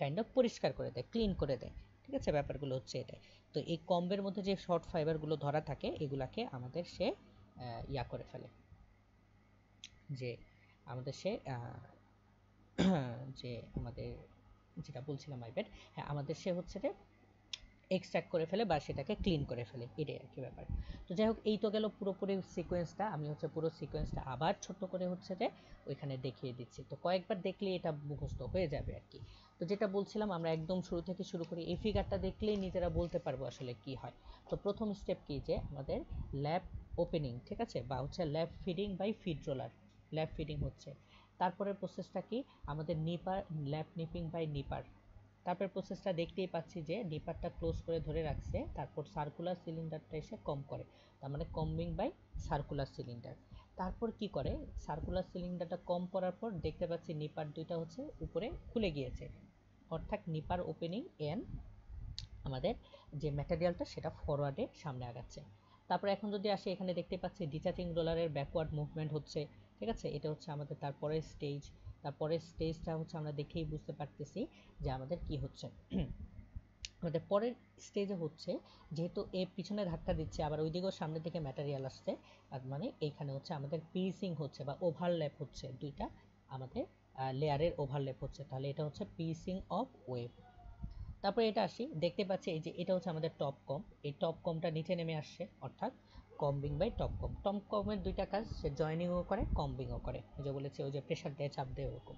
কাইন্ড অফ পরিষ্কার করে দেয় ক্লিন করে দেয়। ঠিক আছে? ব্যাপারগুলো হচ্ছে এটাই। তো এই কম্বের মধ্যে যে শর্ট ফাইবারগুলো ধরা থাকে, এগুলাকে আমাদের সে ইয়া করে ফেলে। যে আমাদের সে যে আমাদের যেটা বলছিলাম আইবেট হ্যাঁ আমাদের সে হচ্ছে যে এক্সট্রাক্ট করে ফেলে বা সেটাকে ক্লিন করে ফেলে। এটাই আর কি ব্যাপার। তো যাই হোক, এই তো গেল পুরোপুরি সিকোয়েন্সটা আমি হচ্ছে পুরো সিকোয়েন্সটা আবার ছোট করে হচ্ছে যে ওইখানে দেখিয়ে দিচ্ছি। তো কয়েকবার দেখলে এটা মুখস্থ হয়ে যাবে আর কি তো যেটা বলছিলাম, আমরা একদম শুরু থেকে শুরু করি। এই ফিগারটা দেখলেই নিজেরা বলতে পারব আসলে কি হয়। তো প্রথম স্টেপ কি যে আমাদের ল্যাব ওপেনিং ঠিক আছে? বা হচ্ছে lap feeding by feed roller lap feeding হচ্ছে। তারপরের প্রসেসটা কি? আমাদের nipper lap nipping by nipper তারপর প্রসেসটা দেখতেই পাচ্ছি যে নিপারটা ক্লোজ করে ধরে রাখছে, তারপর সার্কুলার সিলিন্ডারটা এসে কম করে। তার মানে কম্বিং বাই সার্কুলার সিলিন্ডার তারপর কি করে? সার্কুলার সিলিন্ডারটা কম করার পর দেখতে পাচ্ছি নিপার দুইটা হচ্ছে উপরে খুলে গিয়েছে। অর্থাৎ নিপার ওপেনিং এন আমাদের যে ম্যাটেরিয়ালটা সেটা ফরওয়ার্ডে সামনে আগাচ্ছে। তারপর এখন যদি আসে, এখানে দেখতে পাচ্ছি ডিচাচিং রোলারের ব্যাকওয়ার্ড মুভমেন্ট হচ্ছে। ঠিক আছে? এটা হচ্ছে আমাদের তারপরের স্টেজ তারপরে স্টেজটা হচ্ছে আমরা দেখেই বুঝতে পারতেছি যে আমাদের কি হচ্ছে। আমাদের পরের স্টেজে হচ্ছে, যেহেতু এ পিছনে ধাক্কা দিচ্ছে, আবার ওইদিকেও সামনে থেকে ম্যাটেরিয়াল আসছে মানে এইখানে হচ্ছে আমাদের পিসিং হচ্ছে বা ওভারল্যাপ হচ্ছে, দুইটা আমাদের লেয়ারের ওভারল্যাপ হচ্ছে। তাহলে এটা হচ্ছে পিসিং অফ ওয়েভ তারপরে এটা আসি, দেখতে পাচ্ছি এই যে এটা হচ্ছে আমাদের টপ কম এই টপ কমটা নিচে নেমে আসছে, অর্থাৎ combing by top comb. Top কমের দুইটা কাজ, সে জয়নিংও করে কম্বিংও করে। যে বলেছে, ওই যে প্রেশার দেয়, চাপ দেয় ওরকম।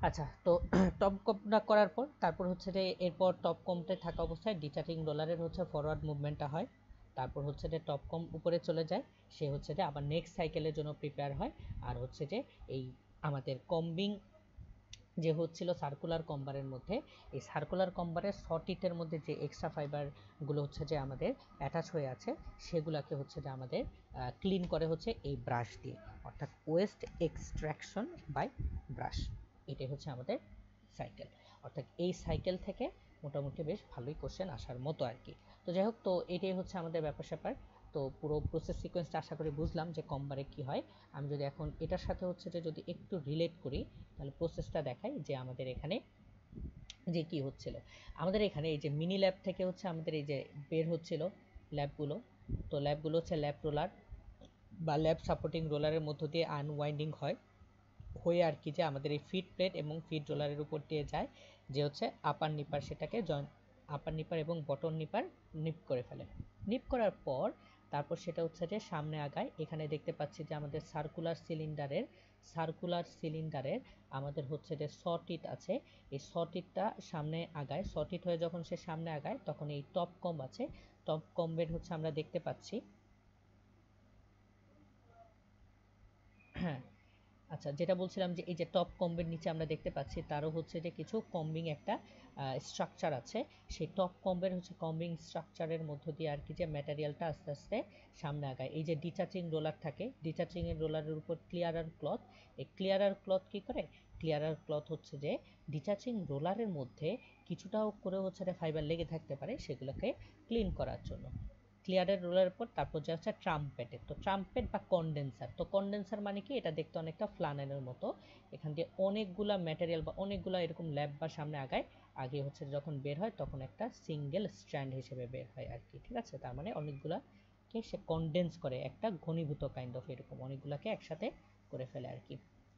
আচ্ছা তো টপ কমটা করার পর, তারপর হচ্ছে যে, এরপর টপ কমতে থাকা অবস্থায় ডিচার্জিং ডলারের হচ্ছে ফরওয়ার্ড মুভমেন্টটা হয়। তারপর হচ্ছে যে টপ কম উপরে চলে যায়। সে হচ্ছে যে, আবার নেক্সট সাইকেলের জন্য প্রিপেয়ার হয়। আর হচ্ছে যে, এই আমাদের কম্বিং যে হচ্ছিল সার্কুলার কম্বারের মধ্যে। এই সার্কুলার কম্বারের শর্টিটের মধ্যে যে এক্সট্রা ফাইবারগুলো হচ্ছে যে আমাদের অ্যাটাচ হয়ে আছে, সেগুলোকে হচ্ছে যে আমাদের ক্লিন করে হচ্ছে এই ব্রাশ দিয়ে। অর্থাৎ ওয়েস্ট এক্সট্রাকশন বাই ব্রাশ এটাই হচ্ছে আমাদের সাইকেল অর্থাৎ এই সাইকেল থেকে মোটামুটি বেশ ভালোই কোশ্চেন আসার মতো আর কি। তো যাই হোক, তো এটাই হচ্ছে আমাদের ব্যাপার স্যাপার তো পুরো প্রসেস সিকোয়েন্সটা আশা করি বুঝলাম যে কমবারে কি হয়। আমি যদি এখন এটার সাথে হচ্ছে যে যদি একটু রিলেট করি, তাহলে প্রসেসটা দেখাই যে আমাদের এখানে যে কি হচ্ছিল। আমাদের এখানে এই যে মিনি ল্যাব থেকে হচ্ছে আমাদের এই যে বের হচ্ছিল ল্যাবগুলো তো ল্যাবগুলো হচ্ছে ল্যাব রোলার বা ল্যাব সাপোর্টিং রোলারের মধ্য দিয়ে আনওয়াইন্ডিং হয়। হয়ে আর কি যে আমাদের এই ফিড প্লেট এবং ফিড রোলারের উপর দিয়ে যায়, যে হচ্ছে আপার নিপার সেটাকে জয়েন আপার নিপার এবং বটন নিপার নিপ করে ফেলে। নিপ করার পর তারপর সেটা হচ্ছে যে সামনে আগায়, এখানে দেখতে পাচ্ছি যে আমাদের সার্কুলার সিলিন্ডারের সার্কুলার সিলিন্ডারের আমাদের হচ্ছে যে সটিট আছে। এই সটিটটা সামনে আগায় সটিট হয়ে যখন সে সামনে আগায়, তখন এই টপ কম আছে। টপ কম্বের হচ্ছে আমরা দেখতে পাচ্ছি হ্যাঁ আচ্ছা যেটা বলছিলাম যে এই যে টপ কম্বের নিচে আমরা দেখতে পাচ্ছি, তারও হচ্ছে যে কিছু কম্বিং একটা স্ট্রাকচার আছে। সেই টপ কম্বের হচ্ছে কম্বিং স্ট্রাকচারের মধ্য দিয়ে আর কি যে ম্যাটেরিয়ালটা আস্তে আস্তে সামনে আগায়। এই যে ডিচাচিং রোলার থাকে ডিচাচিং এর রোলারের উপর ক্লিয়ারার ক্লথ এই ক্লিয়ারার ক্লথ কি করে? ক্লিয়ারার ক্লথ হচ্ছে যে ডিচাচিং রোলারের মধ্যে কিছুটাও করে হচ্ছে ফাইবার লেগে থাকতে পারে সেগুলোকে ক্লিন করার জন্য। ক্লিয়ারের রোলের পর তারপর যে হচ্ছে ট্রাম্পেটের তো ট্রাম্পেট বা কন্ডেন্সার তো কন্ডেন্সার মানে কি? এটা দেখতে অনেকটা ফ্লানেলের মতো। এখান দিয়ে অনেকগুলা ম্যাটেরিয়াল বা অনেকগুলা এরকম ল্যাব বা সামনে আগায়, আগে হচ্ছে যখন বের হয় তখন একটা সিঙ্গেল স্ট্র্যান্ড হিসেবে বের হয় আর কি, ঠিক আছে? তার মানে অনেকগুলাকে সে কন্ডেন্স করে, একটা ঘনীভূত কাইন্ড অফ এরকম, অনেকগুলাকে একসাথে করে ফেলে আর কি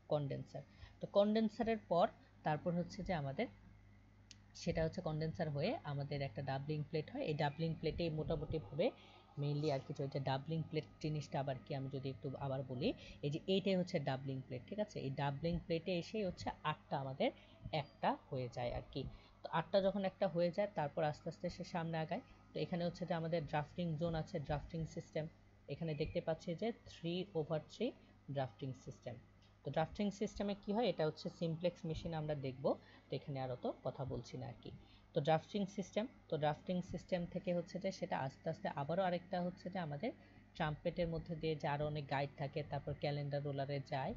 কন্ডেন্সার তো কন্ডেন্সারের পর, তারপর হচ্ছে যে আমাদের সেটা হচ্ছে কন্ডেন্সার হয়ে আমাদের একটা ডাবলিং প্লেট হয়। এই ডাবলিং প্লেটে মোটামুটিভাবে মেইনলি আর কিছু হচ্ছে ডাবলিং প্লেট জিনিসটা আবার কি আমি যদি একটু আবার বলি, এই যে এইটাই হচ্ছে ডাবলিং প্লেট ঠিক আছে? এই ডাবলিং প্লেটে এসেই হচ্ছে আটটা আমাদের একটা হয়ে যায় আর কি। তো আটটা যখন একটা হয়ে যায়, তারপর আস্তে আস্তে সে সামনে আগায়। তো এখানে হচ্ছে যে আমাদের ড্রাফটিং জোন আছে ড্রাফটিং সিস্টেম এখানে দেখতে পাচ্ছি যে three over three drafting system তো ড্রাফটিং সিস্টেমে কি হয়? এটা হচ্ছে সিমপ্লেক্স মেশিন আমরা দেখব। তো এখানে আর অত কথা বলছি না আর কি তো ড্রাফটিং সিস্টেম তো ড্রাফটিং সিস্টেম থেকে হচ্ছে যে সেটা আস্তে আস্তে আবারও আরেকটা হচ্ছে যে আমাদের ট্রাম্পেটের মধ্যে দিয়ে যে আরও অনেক গাইড থাকে, তারপর ক্যালেন্ডার রোলারে যায়,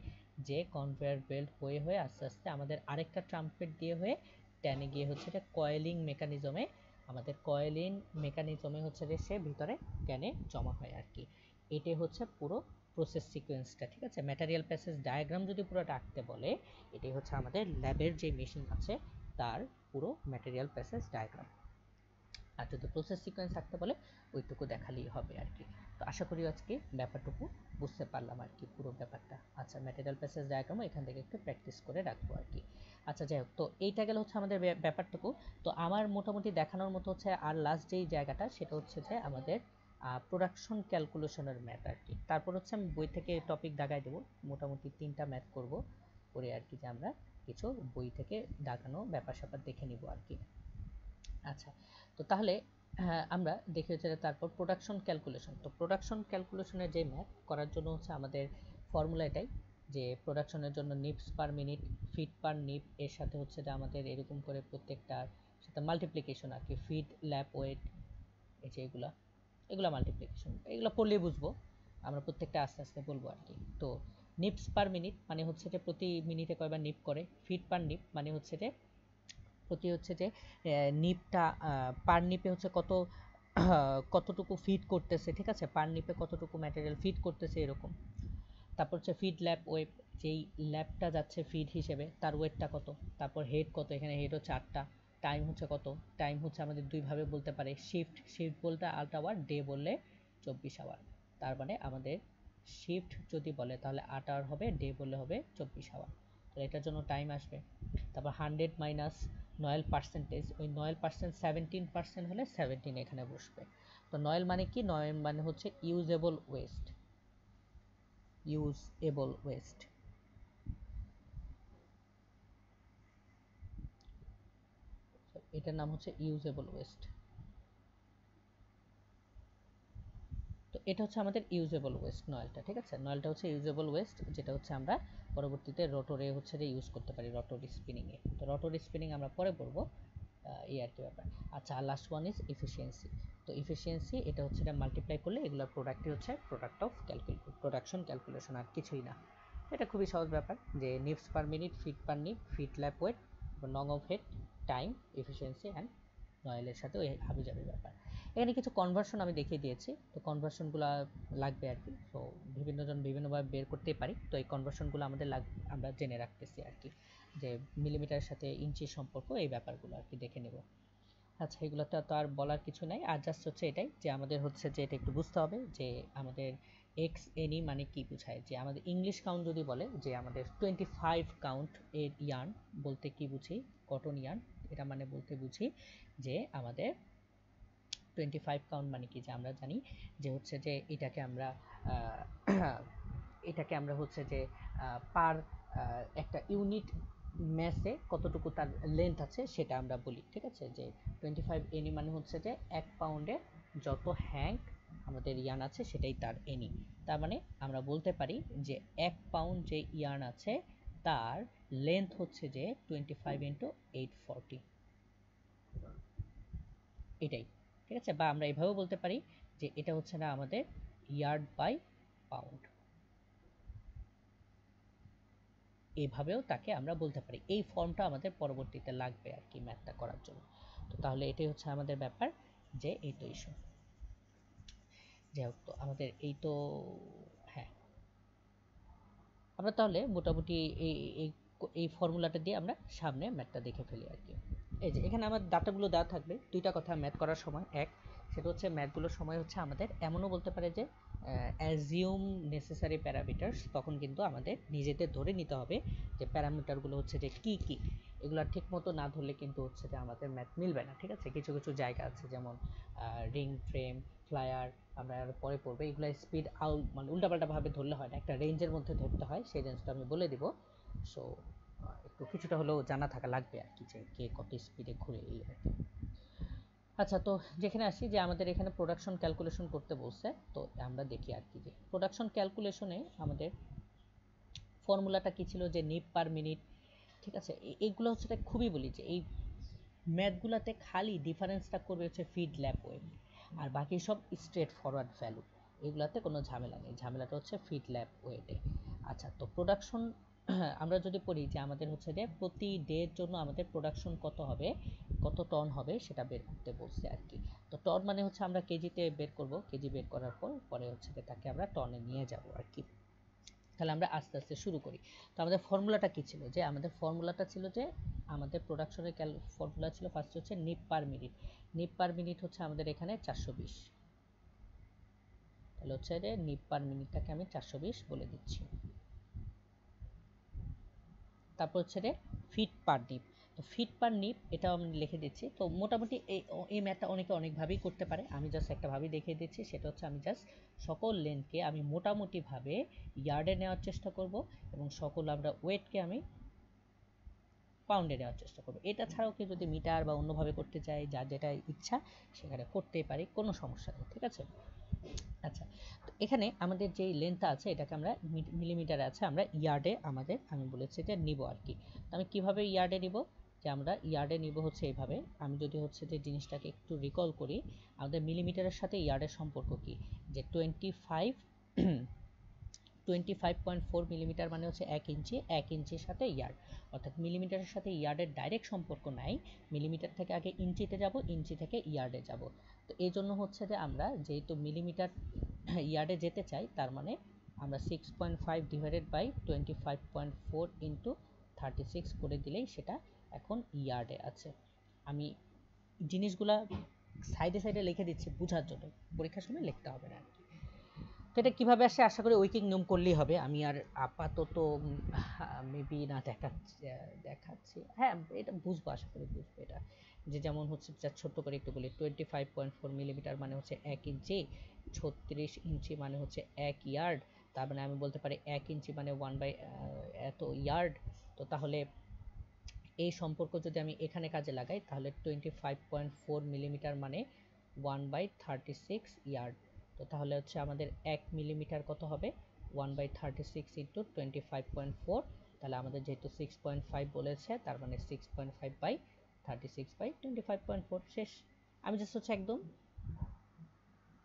যে কনভেয়ার বেল্ট হয়ে হয়ে আস্তে আস্তে আমাদের আরেকটা ট্রাম্পেট দিয়ে হয়ে টেনে গিয়ে হচ্ছে যে কয়েলিং মেকানিজমে আমাদের কয়েলিং মেকানিজমে হচ্ছে যে সে ভিতরে টেনে জমা হয় আর কি এটাই হচ্ছে পুরো প্রসেস সিকোয়েন্সটা ঠিক আছে? ম্যাটেরিয়াল প্যাসেজ ডায়াগ্রাম যদি পুরো রাখতে বলে, এটাই হচ্ছে আমাদের ল্যাবের যে মেশিন আছে, তার পুরো ম্যাটেরিয়াল প্যাসেজ ডায়াগ্রাম আর যদি প্রসেস সিকোয়েন্স থাকতে বলে, ওইটুকু দেখালেই হবে আর কি। তো আশা করি আজকে ব্যাপারটুকু বুঝতে পারলাম আর কি, পুরো ব্যাপারটা। আচ্ছা ম্যাটেরিয়াল প্যাসেজ ডায়াগ্রামও এখান থেকে একটু প্র্যাকটিস করে রাখব আর কি। আচ্ছা যাই হোক, তো এইটা গেল হচ্ছে আমাদের ব্যাপারটুকু। তো আমার মোটামুটি দেখানোর মতো হচ্ছে আর লাস্ট যেই জায়গাটা, সেটা হচ্ছে যে আমাদের প্রোডাকশন ক্যালকুলেশনের ম্যাথ আর কি তারপর হচ্ছে আমি বই থেকে টপিক দাগাই দেবো। মোটামুটি তিনটা ম্যাথ করব। করে আর কি যে আমরা কিছু বই থেকে দাগানো ব্যাপার স্যাপার দেখে নিব আর কি আচ্ছা তো তাহলে হ্যাঁ, আমরা দেখে হচ্ছে তারপর প্রোডাকশন ক্যালকুলেশন তো প্রোডাকশন ক্যালকুলেশনের যে ম্যাথ করার জন্য হচ্ছে আমাদের ফর্মুলা এটাই যে প্রোডাকশনের জন্য নিপস per minute feed per Nip এর সাথে হচ্ছে যে আমাদের এরকম করে প্রত্যেকটার সাথে মাল্টিপ্লিকেশন আর কি। ফিট ল্যাপ ওয়েট এই যে এগুলা। এগুলো মাল্টিপ্লিকেশন এগুলো পড়লেই বুঝব। আমরা প্রত্যেকটা আস্তে আস্তে বলব আর কি। তো নিপস পার মিনিট মানে হচ্ছে যে প্রতি মিনিটে কয়বার নিপ করে? ফিট পার নিপ মানে হচ্ছে যে প্রতি হচ্ছে যে নিপটা পার নিপে হচ্ছে কত, কতটুকু ফিট করতেছে, ঠিক আছে? পার নিপে কতটুকু ম্যাটেরিয়াল ফিট করতেছে এরকম। তারপর হচ্ছে ফিড ল্যাপ ওয়েব যেই ল্যাপটা যাচ্ছে ফিড হিসেবে, তার ওয়েটটা কত? তারপর হেড কত? এখানে হেড হচ্ছে আটটা। টাইম হচ্ছে কত? টাইম হচ্ছে আমাদের দুইভাবে বলতে পারে। শিফট শিফট বলতে আট আওয়ার ডে বললে চব্বিশ আওয়ার তার মানে আমাদের শিফট যদি বলে তাহলে আট আওয়ার হবে ডে বললে হবে চব্বিশ আওয়ার তো এটার জন্য টাইম আসবে। তারপর হান্ড্রেড মাইনাস নয়েল পার্সেন্টেজ ওই নয়েল পার্সেন্ট সেভেন্টিন পার্সেন্ট হলে সেভেন্টিন এখানে বসবে। তো নয়েল মানে কি? নয়েল মানে হচ্ছে ইউজেবল ওয়েস্ট ইউজেবল ওয়েস্ট এটার নাম হচ্ছে ইউজেবল ওয়েস্ট তো এটা হচ্ছে আমাদের ইউজেবল ওয়েস্ট নয়েলটা ঠিক আছে? নয়েলটা হচ্ছে ইউজেবল ওয়েস্ট যেটা হচ্ছে আমরা পরবর্তীতে রোটরে হচ্ছে যে ইউজ করতে পারি রোটর স্পিনিংয়ে তো রোটর স্পিনিং আমরা পরে পড়ব এই আর কি ব্যাপার। আচ্ছা লাস্ট ওয়ান ইজ ইফিসিয়েন্সি তো ইফিসিয়েন্সি এটা হচ্ছে এটা মাল্টিপ্লাই করলে এগুলোর প্রোডাক্টই হচ্ছে প্রোডাক্ট অফ ক্যালকুল প্রোডাকশন ক্যালকুলেশন আর কিছুই না। এটা খুবই সহজ ব্যাপার যে nips per minute feed per nip feed lap weight নং of head time efficiency and নয়েলের সাথে ওই হাবি যাবে ব্যাপার। এখানে কিছু কনভার্সন আমি দেখিয়ে দিয়েছি। তো কনভার্সনগুলো লাগবে আর কি। তো বিভিন্নজন বিভিন্নভাবে বের করতেই পারি। তো এই কনভার্সনগুলো আমাদের লাগ আমরা জেনে রাখতেছি আর কি। যে মিলিমিটারের সাথে ইঞ্চির সম্পর্ক, এই ব্যাপারগুলো আর কি দেখে নেব। আচ্ছা এগুলো তো আর বলার কিছু নাই। আর জাস্ট হচ্ছে এটাই যে আমাদের হচ্ছে যে এটা একটু বুঝতে হবে যে আমাদের এক্স এনি মানে কি বোঝায়? যে আমাদের ইংলিশ কাউন্ট যদি বলে যে আমাদের টোয়েন্টি ফাইভ কাউন্ট এর ইয়ার্ন বলতে কি বুঝি? কটন ইয়ার্ন এটা মানে বলতে বুঝি যে আমাদের টোয়েন্টি ফাইভ কাউন্ট মানে কি? যে আমরা জানি যে হচ্ছে যে এটাকে আমরা এটাকে আমরা হচ্ছে যে পার একটা ইউনিট ম্যাসে কতটুকু তার লেন্থ আছে সেটা আমরা বলি, ঠিক আছে? যে টোয়েন্টি ফাইভ এনি মানে হচ্ছে যে এক পাউন্ডে যত হ্যাঙ্ক আমাদের ইয়ার্ন আছে সেটাই তার এনি তার মানে আমরা বলতে পারি যে এক পাউন্ড যে ইয়ার্ন আছে তার লেন্থ হচ্ছে যে twenty five into eight forty এটাই, ঠিক আছে? বা আমরা এভাবেও বলতে পারি যে এটা হচ্ছে না আমাদের ইয়ার্ড বাই পাউন্ড এভাবেও তাকে আমরা বলতে পারি। এই ফর্মটা আমাদের পরবর্তীতে লাগবে আর কি ম্যাথটা করার জন্য। তো তাহলে এটাই হচ্ছে আমাদের ব্যাপার যে এই তো ইস্যু যাই হোক, তো আমাদের এই তো আমরা তাহলে মোটামুটি এই এই এই ফর্মুলাটা দিয়ে আমরা সামনে ম্যাথটা দেখে ফেলি আর কি। এই যে, এখানে আমার ডাটাগুলো দেওয়া থাকবে। দুইটা কথা ম্যাথ করার সময়। এক সেটা হচ্ছে ম্যাথগুলোর সময় হচ্ছে আমাদের এমনও বলতে পারে যে অ্যাজিউম নেসেসারি প্যারামিটার্স তখন কিন্তু আমাদের নিজেদের ধরে নিতে হবে যে প্যারামিটারগুলো হচ্ছে যে কি কি। এগুলো ঠিক মতো না ধরলে কিন্তু হচ্ছে যে আমাদের ম্যাথ মিলবে না, ঠিক আছে? কিছু কিছু জায়গা আছে যেমন রিং ফ্রেম ফ্লায়ার আমরা পরে পড়ব। এগুলো স্পিড আউট মানে উল্টাপাল্টা ভাবে ধরলে হয় না। একটা রেঞ্জের মধ্যে ধরতে হয়, সেই রেঞ্জটা আমি বলে দিব। সো একটু কিছুটা হলেও জানা থাকা লাগবে আর কি যে কে কত স্পিডে ঘুরে এই আর কি। আচ্ছা তো যেখানে আসি যে আমাদের এখানে প্রোডাকশন ক্যালকুলেশন করতে বলছে, তো আমরা দেখি আর কি যে প্রোডাকশন ক্যালকুলেশনে আমাদের ফর্মুলাটা কি ছিল যে নিপ পার মিনিট ঠিক আছে? এইগুলো হচ্ছে খুবই বলি যে এই ম্যাথগুলোতে খালি ডিফারেন্সটা করবে হচ্ছে ফিড ল্যাপ ওয়েট আর বাকি সব স্ট্রেট ফরওয়ার্ড ভ্যালু এগুলাতে কোনো ঝামেলা নেই, ঝামেলাটা হচ্ছে ফিড ল্যাপ ওয়েটে আচ্ছা তো প্রোডাকশন আমরা যদি পড়ি যে আমাদের হচ্ছে যে প্রতি ডের জন্য আমাদের প্রোডাকশন কত হবে? কত টন হবে সেটা বের করতে বলছে আর কি তো টন মানে হচ্ছে আমরা কেজিতে বের করব, কেজি বের করার পর পরে হচ্ছে তাকে আমরা টনে নিয়ে যাব আর কি তাহলে আমরা আস্তে আস্তে শুরু করি। তো আমাদের ফর্মুলাটা কি ছিল? যে আমাদের ফর্মুলাটা ছিল যে আমাদের প্রোডাকশনের ক্যাল, ফর্মুলা ছিল ফার্স্ট হচ্ছে Nip per minute Nip per minute হচ্ছে আমাদের এখানে চারশো বিশ। তাহলে হচ্ছে যে নিপ পার মিনিটটাকে আমি চারশো বিশ বলে দিচ্ছি। তারপর হচ্ছে রে ফিট পার নিপ তো ফিট পার নিপ এটাও আমি লিখে দিচ্ছি। তো মোটামুটি এই এই ম্যাথটা অনেকে অনেকভাবেই করতে পারে। আমি জাস্ট একটা ভাবেই দেখিয়ে দিচ্ছি, সেটা হচ্ছে আমি জাস্ট সকল লেনকে আমি মোটামুটিভাবে ইয়ার্ডে নেওয়ার চেষ্টা করব এবং সকল আমরা ওয়েটকে আমি পাউন্ডে নেওয়ার চেষ্টা করব। এটা ছাড়াও কেউ যদি মিটার বা অন্যভাবে করতে চাই যার যেটা ইচ্ছা, সেখানে করতেই পারি, কোনো সমস্যা নেই, ঠিক আছে? আচ্ছা তো এখানে আমাদের যেই লেন্থটা আছে, এটাকে আমরা মিলিমিটারে আছে, আমরা ইয়ার্ডে আমাদের, আমি বলেছি যে নিব আর কি। তো আমি কীভাবে ইয়ার্ডে নিব? যে আমরা ইয়ার্ডে নিব হচ্ছে এইভাবে আমি যদি হচ্ছে যে জিনিসটাকে একটু রিকল করি, আমাদের মিলিমিটারের সাথে ইয়ার্ডের সম্পর্ক কি? যে twenty five twenty five point four millimetre মানে হচ্ছে এক ইঞ্চি, এক ইঞ্চির সাথে ইয়ার্ড অর্থাৎ মিলিমিটারের সাথে ইয়ার্ডের ডাইরেক্ট সম্পর্ক নাই মিলিমিটার থেকে আগে ইঞ্চিতে যাব, ইঞ্চি থেকে ইয়ার্ডে যাব। তো এই জন্য হচ্ছে যে আমরা যেহেতু মিলিমিটার ইয়ার্ডে যেতে চাই, তার মানে আমরা six point five divided by twenty five point four into thirty six করে দিলেই সেটা এখন ইয়ার্ডে আছে। আমি জিনিসগুলা সাইডে সাইডে লিখে দিচ্ছি বোঝার জন্য। পরীক্ষার সময় লিখতে হবে না তো এটা কীভাবে আসে? আশা করি উইকিং নিয়ম করলেই হবে। আমি আর আপাতত মেবি না দেখাচ্ছি দেখাচ্ছি। হ্যাঁ এটা বুঝব, আশা করি বুঝব এটা। যে যেমন হচ্ছে, যা ছোট্ট করে একটু বলি twenty five point four millimetre মানে হচ্ছে এক ইঞ্চি, ছত্রিশ ইঞ্চি মানে হচ্ছে এক ইয়ার্ড। তার মানে আমি বলতে পারি এক ইঞ্চি মানে ওয়ান বাই এত ইয়ার্ড। তো তাহলে এই সম্পর্ক যদি আমি এখানে কাজে লাগাই, তাহলে twenty five point four millimetre মানে one by thirty six yard তো তাহলে হচ্ছে আমাদের এক মিলিমিটার কত হবে? One by thirty six into twenty five point four তাহলে আমাদের যেহেতু সিক্স পয়েন্ট ফাইভ বলেছে, তার মানে six point five by thirty six by twenty five point four শেষ। আমি জাস্ট হচ্ছে একদম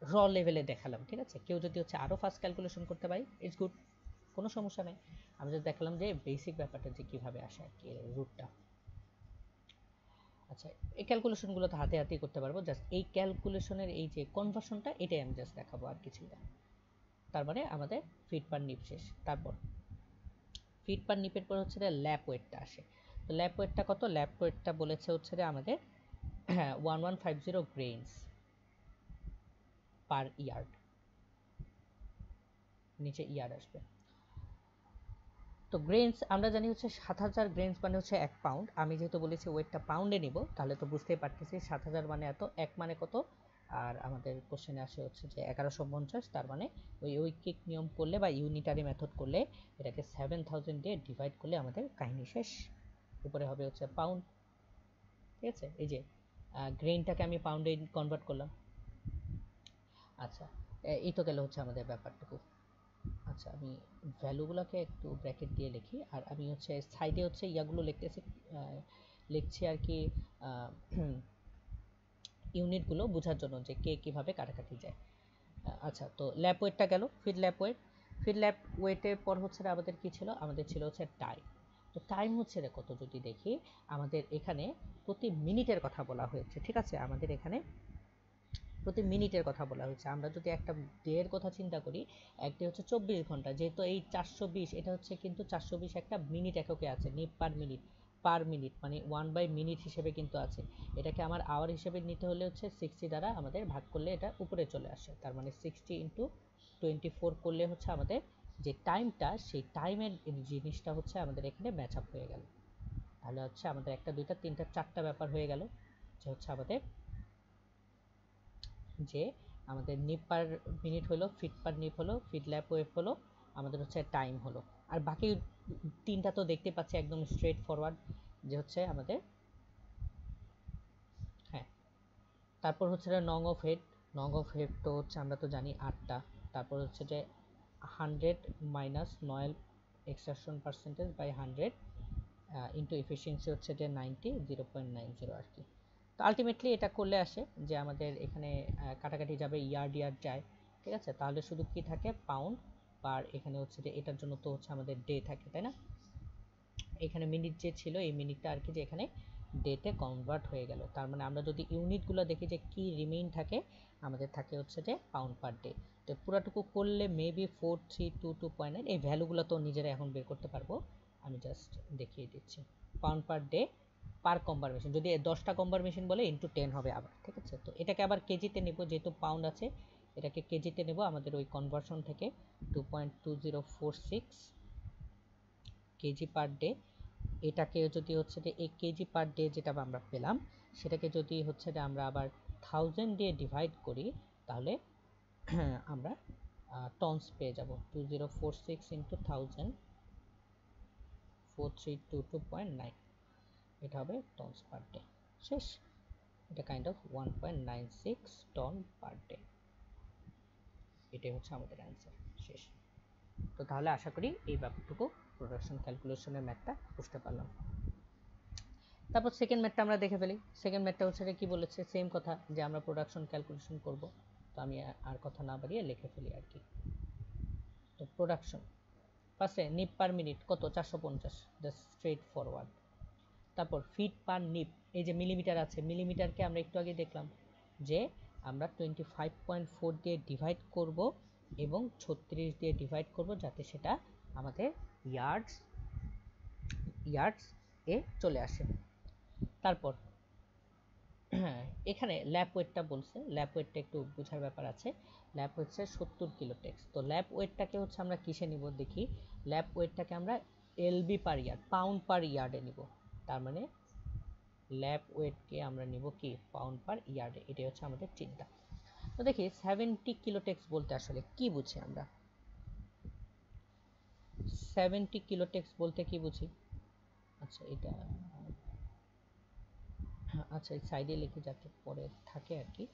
র লেভেলে দেখালাম, ঠিক আছে? কেউ যদি হচ্ছে আরও ফাস্ট ক্যালকুলেশন করতে পারি ইটস গুড কোনো সমস্যা নেই। আমি যদি দেখালাম যে বেসিক ব্যাপারটা যে কীভাবে আসে আর কি রুটটা আচ্ছা এই ক্যালকুলেশনগুলো তো হাতে হাতেই করতে পারব। জাস্ট এই ক্যালকুলেশনের এই যে কনভার্সনটা এটাই আমি জাস্ট দেখাবো আর কিছুই না। তার মানে আমাদের ফিট পার নিপ শেষ। তারপর ফিট পার নিপের পর হচ্ছে ল্যাপ ওয়েটটা আসে। তো ল্যাপ ওয়েটটা কত? ল্যাপ ওয়েটটা বলেছে হচ্ছে যে আমাদের one one five zero grains per yard নিচে ইয়ার্ড আসবে। তো গ্রেনস আমরা জানি হচ্ছে সাত হাজার গ্রেনস মানে হচ্ছে এক পাউন্ড আমি যেহেতু বলেছি ওয়েটটা পাউন্ডে নিব, তাহলে তো বুঝতেই পারতেছি সাত হাজার মানে এত, এক মানে কত? আর আমাদের কোশ্চেনে আসে হচ্ছে যে এগারোশো পঞ্চাশ, তার মানে ওই ঐকিক নিয়ম করলে বা ইউনিটারি মেথড করলে এটাকে সেভেন থাউজেন্ড দিয়ে ডিভাইড করলে আমাদের কাহিনী শেষ। উপরে হবে হচ্ছে পাউন্ড ঠিক আছে? এই যে গ্রেনটাকে আমি পাউন্ডে কনভার্ট করলাম। আচ্ছা এই তো গেল হচ্ছে আমাদের ব্যাপারটুকু। আচ্ছা আমি ভ্যালুগুলোকে একটু ব্র্যাকেট দিয়ে লিখি। আর আমি হচ্ছে সাইডে হচ্ছে ইয়াগুলো লিখতেছি লিখছি আর কি ইউনিটগুলো বোঝার জন্য যে কে কীভাবে কাটাকাটি যায়। আচ্ছা তো ল্যাপ ওয়েটটা গেল feed lap weight feed lap ওয়েটের পর হচ্ছে আমাদের কি ছিল? আমাদের ছিল হচ্ছে টাইম তো টাইম হচ্ছে কত যদি দেখি, আমাদের এখানে প্রতি মিনিটের কথা বলা হয়েছে, ঠিক আছে? আমাদের এখানে প্রতি মিনিটের কথা বলা হয়েছে। আমরা যদি একটা ডের কথা চিন্তা করি একটি হচ্ছে চব্বিশ ঘণ্টা। যেহেতু এই চারশো বিশ, এটা হচ্ছে কিন্তু চারশো বিশ একটা মিনিট এককে আছে nip per minute per minute মানে ওয়ান বাই মিনিট হিসেবে কিন্তু আছে। এটাকে আমার আওয়ার হিসেবে নিতে হলে হচ্ছে সিক্সটি দ্বারা আমাদের ভাগ করলে এটা উপরে চলে আসে। তার মানে সিক্সটি ইন্টু টোয়েন্টি ফোর করলে হচ্ছে আমাদের যে টাইমটা সেই টাইমের জিনিসটা হচ্ছে আমাদের এখানে ম্যাচ আপ হয়ে গেল। তাহলে হচ্ছে আমাদের একটা, দুইটা, তিনটা, চারটা ব্যাপার হয়ে গেল। যে হচ্ছে আমাদের যে আমাদের নিপ পার মিনিট হলো ফিট পার নিপ হলো ফিট ল্যাপ ওয়েভ হলো, আমাদের হচ্ছে টাইম হলো। আর বাকি তিনটা তো দেখতে পাচ্ছি একদম স্ট্রেট ফরওয়ার্ড যে হচ্ছে আমাদের হ্যাঁ। তারপর হচ্ছে নং অফ হেড নং অফ হেড তো হচ্ছে আমরা তো জানি আটটা। তারপর হচ্ছে যে hundred minus noil extraction percentage by hundred into efficiency হচ্ছে যে ninety zero point nine zero আর কি। আলটিমেটলি এটা করলে আসে যে আমাদের এখানে কাটাকাটি যাবে ইয়ার্ড ইয়ার্ড যায়, ঠিক আছে? তাহলে শুধু কি থাকে? পাউন্ড পার এখানে হচ্ছে যে এটার জন্য তো হচ্ছে আমাদের ডে থাকে, তাই না? এখানে মিনিট যে ছিল, এই মিনিটটা আর কি যে এখানে ডেতে কনভার্ট হয়ে গেল। তার মানে আমরা যদি ইউনিটগুলো দেখি যে কি রিমেইন থাকে, আমাদের থাকে হচ্ছে যে পাউন্ড পার ডে তো পুরাটুকু করলে maybe four three two two point nine এই ভ্যালুগুলো তো নিজেরা এখন বের করতে পারব। আমি জাস্ট দেখিয়ে দিচ্ছি। Pound per day per comber machine যদি দশটা কম্বার মেশিন বলে ইন্টু টেন হবে আবার, ঠিক আছে? তো এটাকে আবার কেজিতে নেব, যেহেতু পাউন্ড আছে, এটাকে কেজিতে নেব আমাদের ওই কনভার্সন থেকে two point two zero four six kg per day এটাকে যদি হচ্ছে যে এই কেজি পার ডে যেটা আমরা পেলাম, সেটাকে যদি হচ্ছে যে আমরা আবার থাউজেন্ড দিয়ে ডিভাইড করি, তাহলে আমরা টনস পেয়ে যাব two zero four six into thousand four three two two point nine এটা হবে টনস পার ডে শেষ। এটা kind of one point nine six ton per day এটাই হচ্ছে আমাদের অ্যান্সার শেষ। তো তাহলে আশা করি এই ব্যাপারটুকু প্রোডাকশন ক্যালকুলেশনের ম্যাথটা বুঝতে পারলাম। তারপর সেকেন্ড ম্যাথটা আমরা দেখে ফেলি। সেকেন্ড ম্যাথটা হচ্ছে কি বলেছে? সেম কথা যে আমরা প্রোডাকশন ক্যালকুলেশন করব। তো আমি আর কথা না বাড়িয়ে লিখে ফেলি আর কি। তো প্রোডাকশন ফার্স্টে নিপ পার মিনিট কত? চারশো পঞ্চাশ। জাস্ট স্ট্রেট ফরওয়ার্ড তারপর ফিট পার নিপ এই যে মিলিমিটার আছে মিলিমিটারকে আমরা একটু আগে দেখলাম যে আমরা টোয়েন্টি ফাইভ পয়েন্ট ফোর দিয়ে ডিভাইড করব এবং ছত্রিশ দিয়ে ডিভাইড করব যাতে সেটা আমাদের ইয়ার্ডস ইয়ার্ডস এ চলে আসে। তারপর, এখানে ল্যাপ ওয়েটটা বলছে ল্যাপ ওয়েটটা একটু বোঝার ব্যাপার আছে। ল্যাপ হচ্ছে সত্তর কিলো টেক্স তো ল্যাপ ওয়েটটাকে হচ্ছে আমরা কিসে নিব দেখি? ল্যাপ ওয়েটটাকে আমরা lb per yard pound per ইয়ার্ডে নিব। তার মানে ল্যাপ ওয়েটকে আমরা নিব কি? পাউন্ড পার ইয়ার্ডে এটাই হচ্ছে আমাদের চিন্তা। তো দেখি সেভেন্টি কিলোটেক্স বলতে আসলে কি বুঝি আমরা? সেভেন্টি কিলোটেক্স বলতে কি বুঝি? আচ্ছা এটা আচ্ছা এই সাইডে লিখে যাতে পরে থাকে আর কি।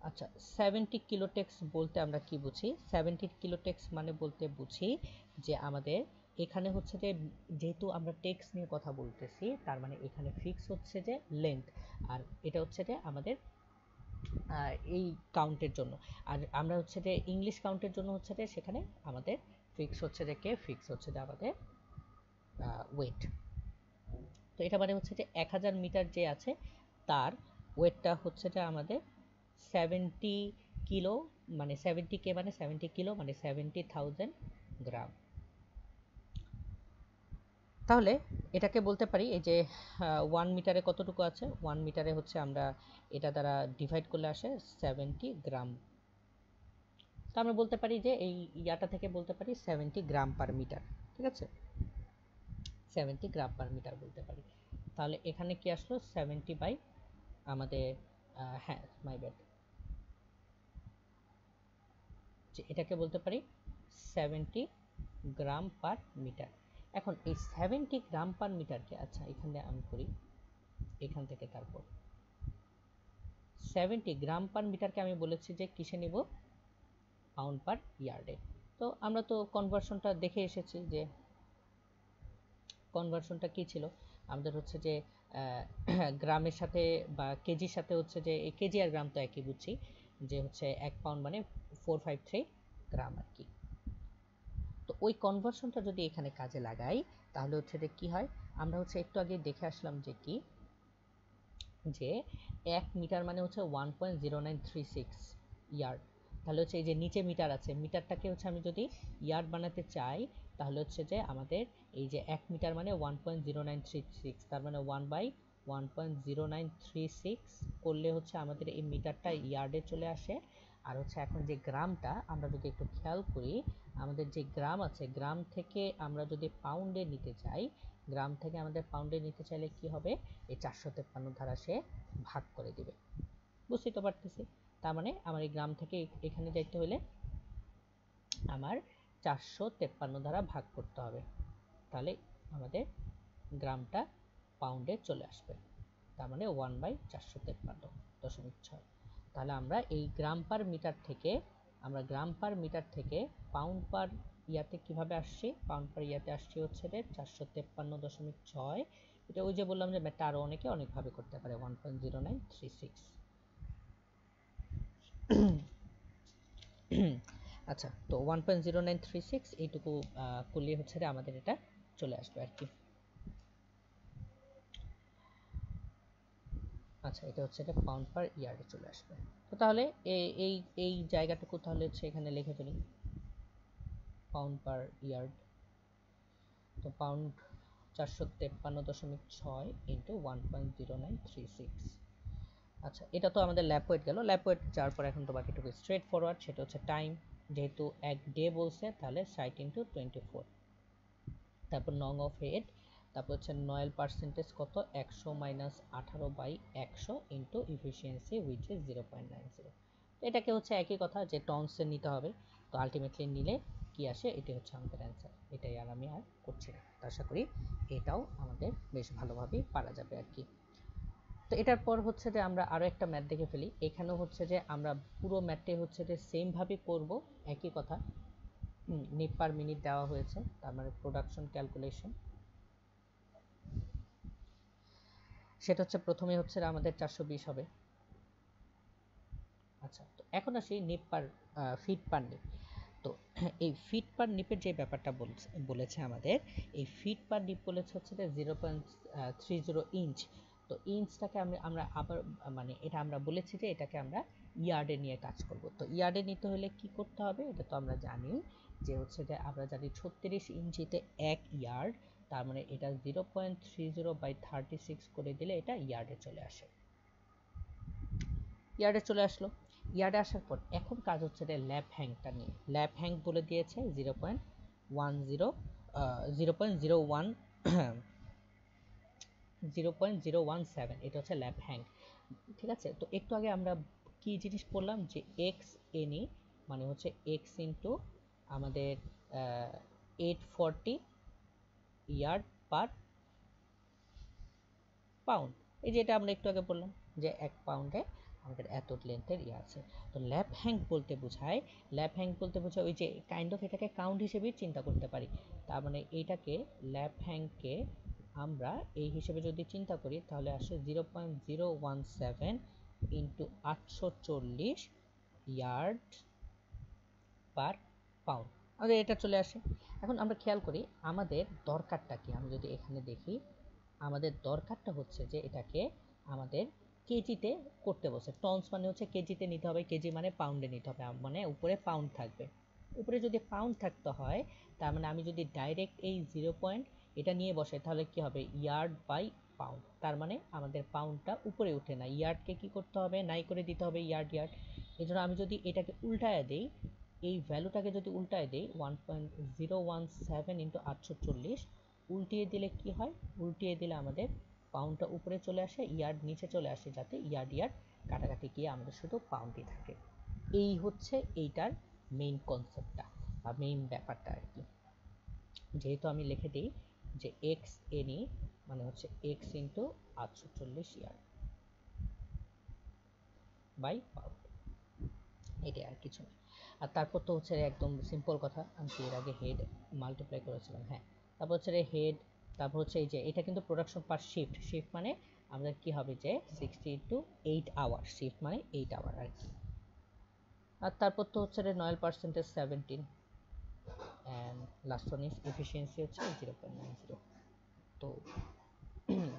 আচ্ছা সেভেন্টি কিলোটেক্স বলতে আমরা কি বুঝি? সেভেন্টি কিলোটেক্স মানে বলতে বুঝি যে আমাদের এখানে হচ্ছে যে যেহেতু আমরা টেক্স নিয়ে কথা বলতেছি, তার মানে এখানে ফিক্স হচ্ছে যে লেন্থ আর এটা হচ্ছে যে আমাদের এই কাউন্টের জন্য। আর আমরা হচ্ছে যে ইংলিশ কাউন্টের জন্য হচ্ছে যে সেখানে আমাদের ফিক্স হচ্ছে যে কে ফিক্স হচ্ছে যে আমাদের ওয়েট তো এটা মানে হচ্ছে যে এক হাজার মিটার যে আছে, তার ওয়েটটা হচ্ছে যে আমাদের সেভেন্টি কিলো মানে সেভেন্টি কে মানে সেভেন্টি কিলো মানে সেভেন্টি থাউজেন্ড গ্রাম তাহলে এটাকে বলতে পারি এই যে ওয়ান মিটারে কতটুকু আছে? ওয়ান মিটারে হচ্ছে আমরা এটা দ্বারা ডিভাইড করলে আসে সেভেন্টি গ্রাম তো আমরা বলতে পারি যে এই ইয়াটা থেকে বলতে পারি সেভেন্টি গ্রাম পার মিটার ঠিক আছে? সেভেন্টি গ্রাম পার মিটার বলতে পারি। তাহলে এখানে কি আসলো? সেভেন্টি বাই আমাদের হ্যাঁ মাই ব্যাড এটাকে বলতে পারি সেভেন্টি গ্রাম পার মিটার এখন এই সেভেন্টি গ্রাম পার মিটারকে আচ্ছা এখানে আমি করি, এখান থেকে তারপর সেভেন্টি গ্রাম পার মিটারকে আমি বলেছি যে কিসে নিব? পাউন্ড পার ইয়ার্ডে তো আমরা তো কনভার্সনটা দেখে এসেছি যে কনভার্সনটা কি ছিল? আমাদের হচ্ছে যে গ্রামের সাথে বা কেজির সাথে হচ্ছে যে, এই কেজি আর গ্রাম তো একই বুঝছি, যে হচ্ছে এক পাউন্ড মানে ফোর ফাইভ থ্রি গ্রাম আর কি। তো ওই কনভার্সনটা যদি এখানে কাজে লাগাই, তাহলে হচ্ছে যে কি হয়? আমরা হচ্ছে একটু আগে দেখে আসলাম যে কি? যে এক মিটার মানে হচ্ছে one point zero nine three six yard তাহলে হচ্ছে এই যে নিচে মিটার আছে, মিটারটাকে হচ্ছে আমি যদি ইয়ার্ড বানাতে চাই, তাহলে হচ্ছে যে আমাদের এই যে এক মিটার মানে one point zero nine three six তার মানে one by one point zero nine three six করলে হচ্ছে আমাদের এই মিটারটা ইয়ার্ডে চলে আসে। আর হচ্ছে এখন যে গ্রামটা, আমরা যদি একটু খেয়াল করি, আমাদের যে গ্রাম আছে, গ্রাম থেকে আমরা যদি পাউন্ডে নিতে চাই, গ্রাম থেকে আমাদের পাউন্ডে নিতে চাইলে কি হবে? এই চারশো তেপ্পান্ন ধারা সে ভাগ করে দিবে। বুঝতেই তো পারতেছি? তার মানে আমার এই গ্রাম থেকে এখানে যাইতে হলে আমার চারশো তেপ্পান্ন দ্বারা ভাগ করতে হবে। তাহলে আমাদের গ্রামটা পাউন্ডে চলে আসবে। তার মানে ওয়ান বাই চারশো তেপ্পান্ন দশমিক ছয়। তাহলে আমরা এই গ্রাম পার মিটার থেকে, আমরা গ্রাম পার মিটার থেকে পাউন্ড পার ইয়াতে কীভাবে আসছি? পাউন্ড পার ইয়াতে আসছি হচ্ছে যে চারশো তেপ্পান্ন দশমিক ছয়। এটা ওই যে বললাম যে ম্যাথটা আরও অনেকে অনেকভাবে করতে পারে one point zero nine three six আচ্ছা তো one point zero nine three six এইটুকু করলে হচ্ছে রে আমাদের এটা চলে আসবে আর কি। আচ্ছা এটা হচ্ছে এটা পাউন্ড পার ইয়ার্ডে চলে আসবে। তো তাহলে এই এই এই জায়গাটুকু তাহলে হচ্ছে এখানে লিখে ফেলি। পাউন্ড পার ইয়ার্ড তো পাউন্ড চারশো তেপ্পান্ন দশমিক ছয় into one point zero nine three six আচ্ছা এটা তো আমাদের ল্যাপ ওয়েট গেল। ল্যাপ ওয়েট যাওয়ার পর এখন তো বাকিটুকু স্ট্রেট ফরওয়ার্ড সেটা হচ্ছে টাইম যেহেতু এক ডে বলছে, তাহলে ষাট ইন্টু টোয়েন্টি ফোর তারপর নং অফ হেড তারপর হচ্ছে নয়েল পার্সেন্টেজ কত? একশো মাইনাস আঠারো বাই একশো into efficiency which is zero point nine zero এটাকে হচ্ছে একই কথা যে টনসে নিতে হবে। তো আলটিমেটলি নিলে কি আসে? এটি হচ্ছে আমাদের অ্যান্সার এটাই আর আমি আর করছি না। আশা করি এটাও আমাদের বেশ ভালোভাবেই পারা যাবে আর কি। তো এটার পর হচ্ছে যে আমরা আরও একটা ম্যাথ দেখে ফেলি। এখানেও হচ্ছে যে আমরা পুরো ম্যাথটাই হচ্ছে যে সেমভাবে করব। একই কথা। নিপ পার মিনিট দেওয়া হয়েছে। তার মানে প্রোডাকশন ক্যালকুলেশন সেটা হচ্ছে প্রথমে হচ্ছে আমাদের চারশো বিশ হবে। আচ্ছা তো এখন আসি নিপ পার ফিট পার নিপ তো এই ফিট পার নিপের যে ব্যাপারটা বলেছে আমাদের, এই ফিট পার নিপ বলেছে হচ্ছে যে zero point three zero inch তো ইঞ্চটাকে আমরা আমরা আবার মানে এটা আমরা বলেছি যে এটাকে আমরা ইয়ার্ডে নিয়ে কাজ করব। তো ইয়ার্ডে নিতে হলে কি করতে হবে? এটা তো আমরা জানি যে হচ্ছে যে আমরা জানি ছত্রিশ ইঞ্চিতে এক ইয়ার্ড তার মানে এটা zero point three zero by thirty six করে দিলে এটা ইয়ার্ডে চলে আসে। ইয়ার্ডে চলে আসলো। ইয়ার্ডে আসার পর এখন কাজ হচ্ছে যে ল্যাব হ্যাংটা নিয়ে। ল্যাপ হ্যাং বলে দিয়েছে zero point one zero zero point zero one zero point zero one seven এটা হচ্ছে ল্যাব হ্যাং ঠিক আছে? তো একটু আগে আমরা কি জিনিস পড়লাম? যে এক্স এনি মানে হচ্ছে এক্স ইন্টু আমাদের eight forty yard per pound. এই যে এটা আমরা একটু আগে বললাম যে এক পাউন্ডে আমাদের এত লেন্থের ইয়ে আছে। তো ল্যাপ হ্যাঙ্ক বলতে বোঝায় ল্যাপ হ্যাঙ্ক বলতে বোঝায় ওই যে কাইন্ড অফ এটাকে কাউন্ট হিসেবেই চিন্তা করতে পারি। তার মানে এইটাকে ল্যাপ হ্যাঙ্ককে আমরা এই হিসেবে যদি চিন্তা করি তাহলে আসে zero point zero one seven into আটশো চল্লিশ ইয়ার্ড পার পাউন্ড। আমাদের এটা চলে আসে। এখন আমরা খেয়াল করি আমাদের দরকারটা কি? আমি যদি এখানে দেখি, আমাদের দরকারটা হচ্ছে যে এটাকে আমাদের কেজিতে করতে বসে। টনস মানে হচ্ছে কেজিতে নিতে হবে, কেজি মানে পাউন্ডে নিতে হবে মানে উপরে পাউন্ড থাকবে। উপরে যদি পাউন্ড থাকতে হয়, তার মানে আমি যদি ডাইরেক্ট এই জিরো পয়েন্ট এটা নিয়ে বসে, তাহলে কি হবে? ইয়ার্ড বাই পাউন্ড তার মানে আমাদের পাউন্ডটা উপরে উঠে না। ইয়ার্ডকে কি করতে হবে? নাই করে দিতে হবে ইয়ার্ড ইয়ার্ড এই জন্য আমি যদি এটাকে উল্টায় দিই এই ভ্যালুটাকে যদি উল্টায় দেই one point zero one seven into আটশো চল্লিশ উল্টিয়ে দিলে কি হয়? উল্টিয়ে দিলে আমাদের পাউন্ডটা উপরে চলে আসে ইয়ার্ড নিচে চলে আসে, যাতে ইয়ার্ড ইয়ার্ড কাটাকাটি গিয়ে আমাদের শুধু পাউন্ডই থাকে। এই হচ্ছে এইটার মেইন কনসেপ্টটা বা মেইন ব্যাপারটা আর কি। যেহেতু আমি লিখে দিই যে এক্স এনি মানে হচ্ছে এক্স ইন্টু আটশো চল্লিশ ইয়ার্ড বাই পাউন্ড এটাই আর কিছু না। আর তারপর তো হচ্ছে একদম সিম্পল কথা আমি এর আগে হেড মাল্টিপ্লাই করেছিলাম হ্যাঁ। তারপর হচ্ছে হেড তারপর হচ্ছে এই যে, এটা কিন্তু প্রোডাকশন পার শিফট শিফট মানে আমাদের কি হবে যে sixty two eight hour shift মানে এইট আওয়ার আর কি। আর তারপর তো হচ্ছে noil percentage seventeen and last one is efficiency হচ্ছে জিরো পয়েন্ট নাইন জিরো তো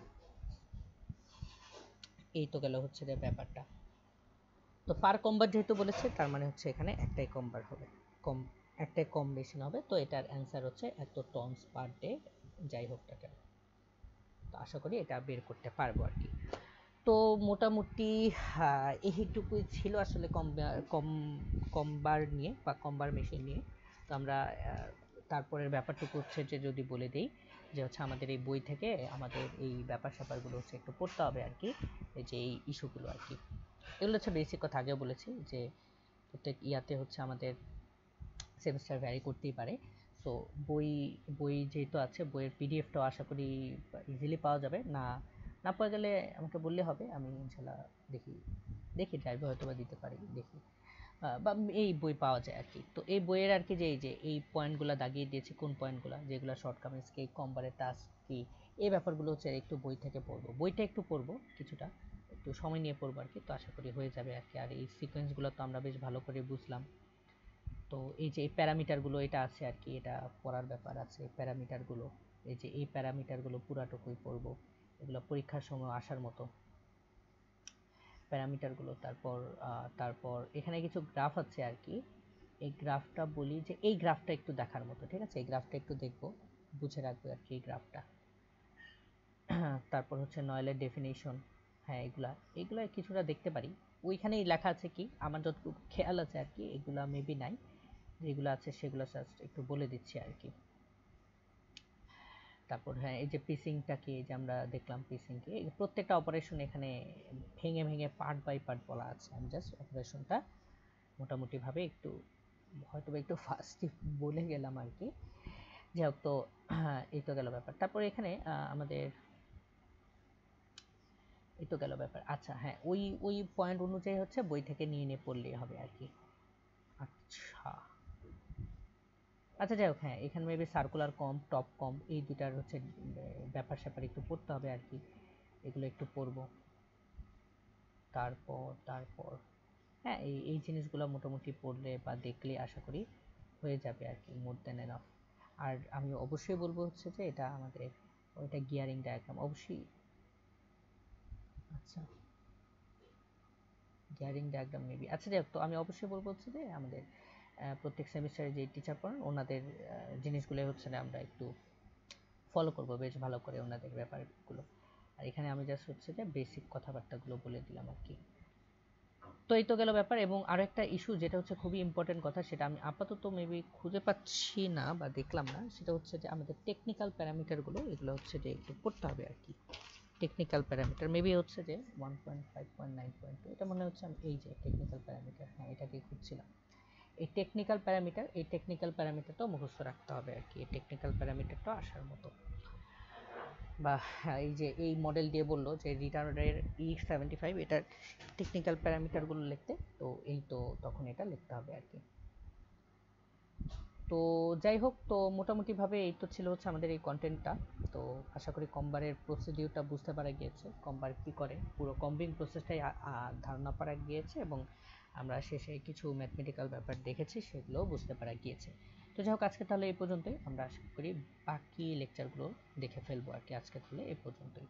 এই তো গেল হচ্ছে ব্যাপারটা। তো পার কম্বার যেহেতু বলেছে, তার মানে হচ্ছে এখানে একটাই কম্বার হবে। কম, একটাই কম্বিনেশন হবে। তো এটার অ্যান্সার হচ্ছে এত টনস পার ডে যাই হোক না কেন। তো আশা করি এটা বের করতে পারব আর কি। তো মোটামুটি এইটুকুই ছিল আসলে কম কম কমবার নিয়ে বা কমবার মেশিন নিয়ে। তো আমরা তারপরের ব্যাপারটুকু হচ্ছে যে যদি বলে দিই যে হচ্ছে আমাদের এই বই থেকে আমাদের এই ব্যাপার স্যাপারগুলো হচ্ছে একটু পড়তে হবে আর কি যে এই ইস্যুগুলো আর কি। এগুলো হচ্ছে বেসিক কথা আগেও বলেছি যে প্রত্যেক ইয়াতে হচ্ছে আমাদের সেমিস্টার ভ্যারি করতেই পারে। সো বই বই যেহেতু আছে, বইয়ের পিডিএফটাও আশা করি ইজিলি পাওয়া যাবে। না না পাওয়া গেলে আমাকে বললে হবে, আমি ইনশাল্লাহ দেখি দেখি ড্রাইভে হয়তো বা দিতে পারি, দেখি। বা এই বই পাওয়া যায় আর কি। তো এই বইয়ের আর কি যে, এই যে, এই পয়েন্টগুলো দাগিয়ে দিয়েছি, কোন পয়েন্টগুলো যেগুলো শর্টকামিংস কি কম্বারের টাস্ক কি, এই ব্যাপারগুলো হচ্ছে একটু বই থেকে পড়ব। বইটা একটু পড়ব কিছুটা। একটু সময় নিয়ে পড়ব আর কি তো আশা করি হয়ে যাবে আর কি আর এই সিকোয়েন্সগুলো তো আমরা বেশ ভালো করে বুঝলাম। তো এই যে এই প্যারামিটারগুলো এটা আছে আর কি এটা পড়ার ব্যাপার আছে। প্যারামিটারগুলো এই যে এই প্যারামিটারগুলো পুরাটুকুই পড়ব। এগুলো পরীক্ষার সময় আসার মতো। প্যারামিটারগুলো তারপর তারপর এখানে কিছু গ্রাফ আছে আর কি এই গ্রাফটা বলি যে, এই গ্রাফটা একটু দেখার মতো, ঠিক আছে? এই গ্রাফটা একটু দেখব, বুঝে রাখব আর কি এই গ্রাফটা তারপর হচ্ছে নয়েলের ডেফিনেশন হ্যাঁ এগুলা এগুলা কিছুটা দেখতে পারি। ওইখানেই লেখা আছে কি, আমার যতটুকু খেয়াল আছে আর কি, এগুলা মেবি নাই। যেগুলো আছে সেগুলো জাস্ট একটু বলে দিচ্ছি আর কি। তারপর হ্যাঁ এই যে পিসিংটা কি যে আমরা দেখলাম পিসিংকে প্রত্যেকটা অপারেশন এখানে ভেঙে ভেঙে পার্ট বাই পার্ট বলা আছে। আমি জাস্ট অপারেশনটা মোটামুটিভাবে একটু হয়তো একটু ফাস্টই বলে গেলাম আর কি। যাই হোক, তো এই তো গেল ব্যাপার। তারপর এখানে আমাদের এই তো গেল ব্যাপার। আচ্ছা হ্যাঁ ওই ওই পয়েন্ট অনুযায়ী হচ্ছে বই থেকে নিয়ে নিয়ে পড়লেই হবে আর কি। আচ্ছা। আচ্ছা যাই হোক হ্যাঁ এখানে মেবি সার্কুলার কম টপ কম, এই দুটার হচ্ছে ব্যাপার স্যাপার একটু পড়তে হবে আর কি। এগুলো একটু পড়ব। তারপর তারপর। হ্যাঁ এই এই জিনিসগুলো মোটামুটি পড়লে বা দেখলে আশা করি হয়ে যাবে আর কি মোর দেন এনাফ আর আমি অবশ্যই বলব হচ্ছে যে এটা আমাদের, ওইটা গিয়ারিং ডায়াগ্রাম অবশ্যই আচ্ছা। গিয়ারিং ডায়াগ্রাম মেবি আচ্ছা যাই হোক, তো আমি অবশ্যই বলব হচ্ছে যে আমাদের প্রত্যেক সেমিস্টারে যে টিচার পড়ান, ওনাদের জিনিসগুলো হচ্ছে না আমরা একটু ফলো করব, বেশ ভালো করে ওনাদের ব্যাপারগুলো। আর এখানে আমি জাস্ট হচ্ছে যে বেসিক কথাবার্তাগুলো বলে দিলাম আর কি। তো এই তো গেল ব্যাপার এবং আরও একটা ইস্যু যেটা হচ্ছে খুবই ইম্পর্টেন্ট কথা, সেটা আমি আপাতত মেবি খুঁজে পাচ্ছি না বা দেখলাম না, সেটা হচ্ছে যে আমাদের টেকনিক্যাল প্যারামিটারগুলো এগুলো হচ্ছে যে একটু পড়তে হবে আর কি। টেকনিক্যাল প্যারামিটার মেবি হচ্ছে যে one point five point nine point two এটা মনে হচ্ছে আমি এই যে টেকনিক্যাল প্যারামিটার হ্যাঁ এটাকে খুঁজছিলাম। এই টেকনিক্যাল প্যারামিটার এই টেকনিক্যাল প্যারামিটারটাও মুখস্থ রাখতে হবে আর কি, এই টেকনিক্যাল প্যারামিটারটাও আসার মতো। বা এই যে এই মডেল দিয়ে বলল যে রিটার্নের ই সেভেন্টি ফাইভ এটার টেকনিক্যাল প্যারামিটারগুলো লিখতে, তো এই তো তখন এটা লিখতে হবে আর কি। তো যাই হোক, তো মোটামুটিভাবে এই তো ছিল হচ্ছে আমাদের এই কন্টেন্টটা তো আশা করি কম্বারের প্রসিডিউরটা বুঝতে পারা গিয়েছে, কম্বার কি করে। পুরো কম্বিং প্রসেসটাই ধারণা পারা গিয়েছে এবং আমরা শেষে কিছু ম্যাথমেটিক্যাল ব্যাপার দেখেছি, সেগুলোও বুঝতে পারা গিয়েছে। তো যাই হোক, আজকে তাহলে এই পর্যন্তই। আমরা আশা করি বাকি লেকচারগুলো দেখে ফেলব আর কি আজকে তাহলে এই পর্যন্তই।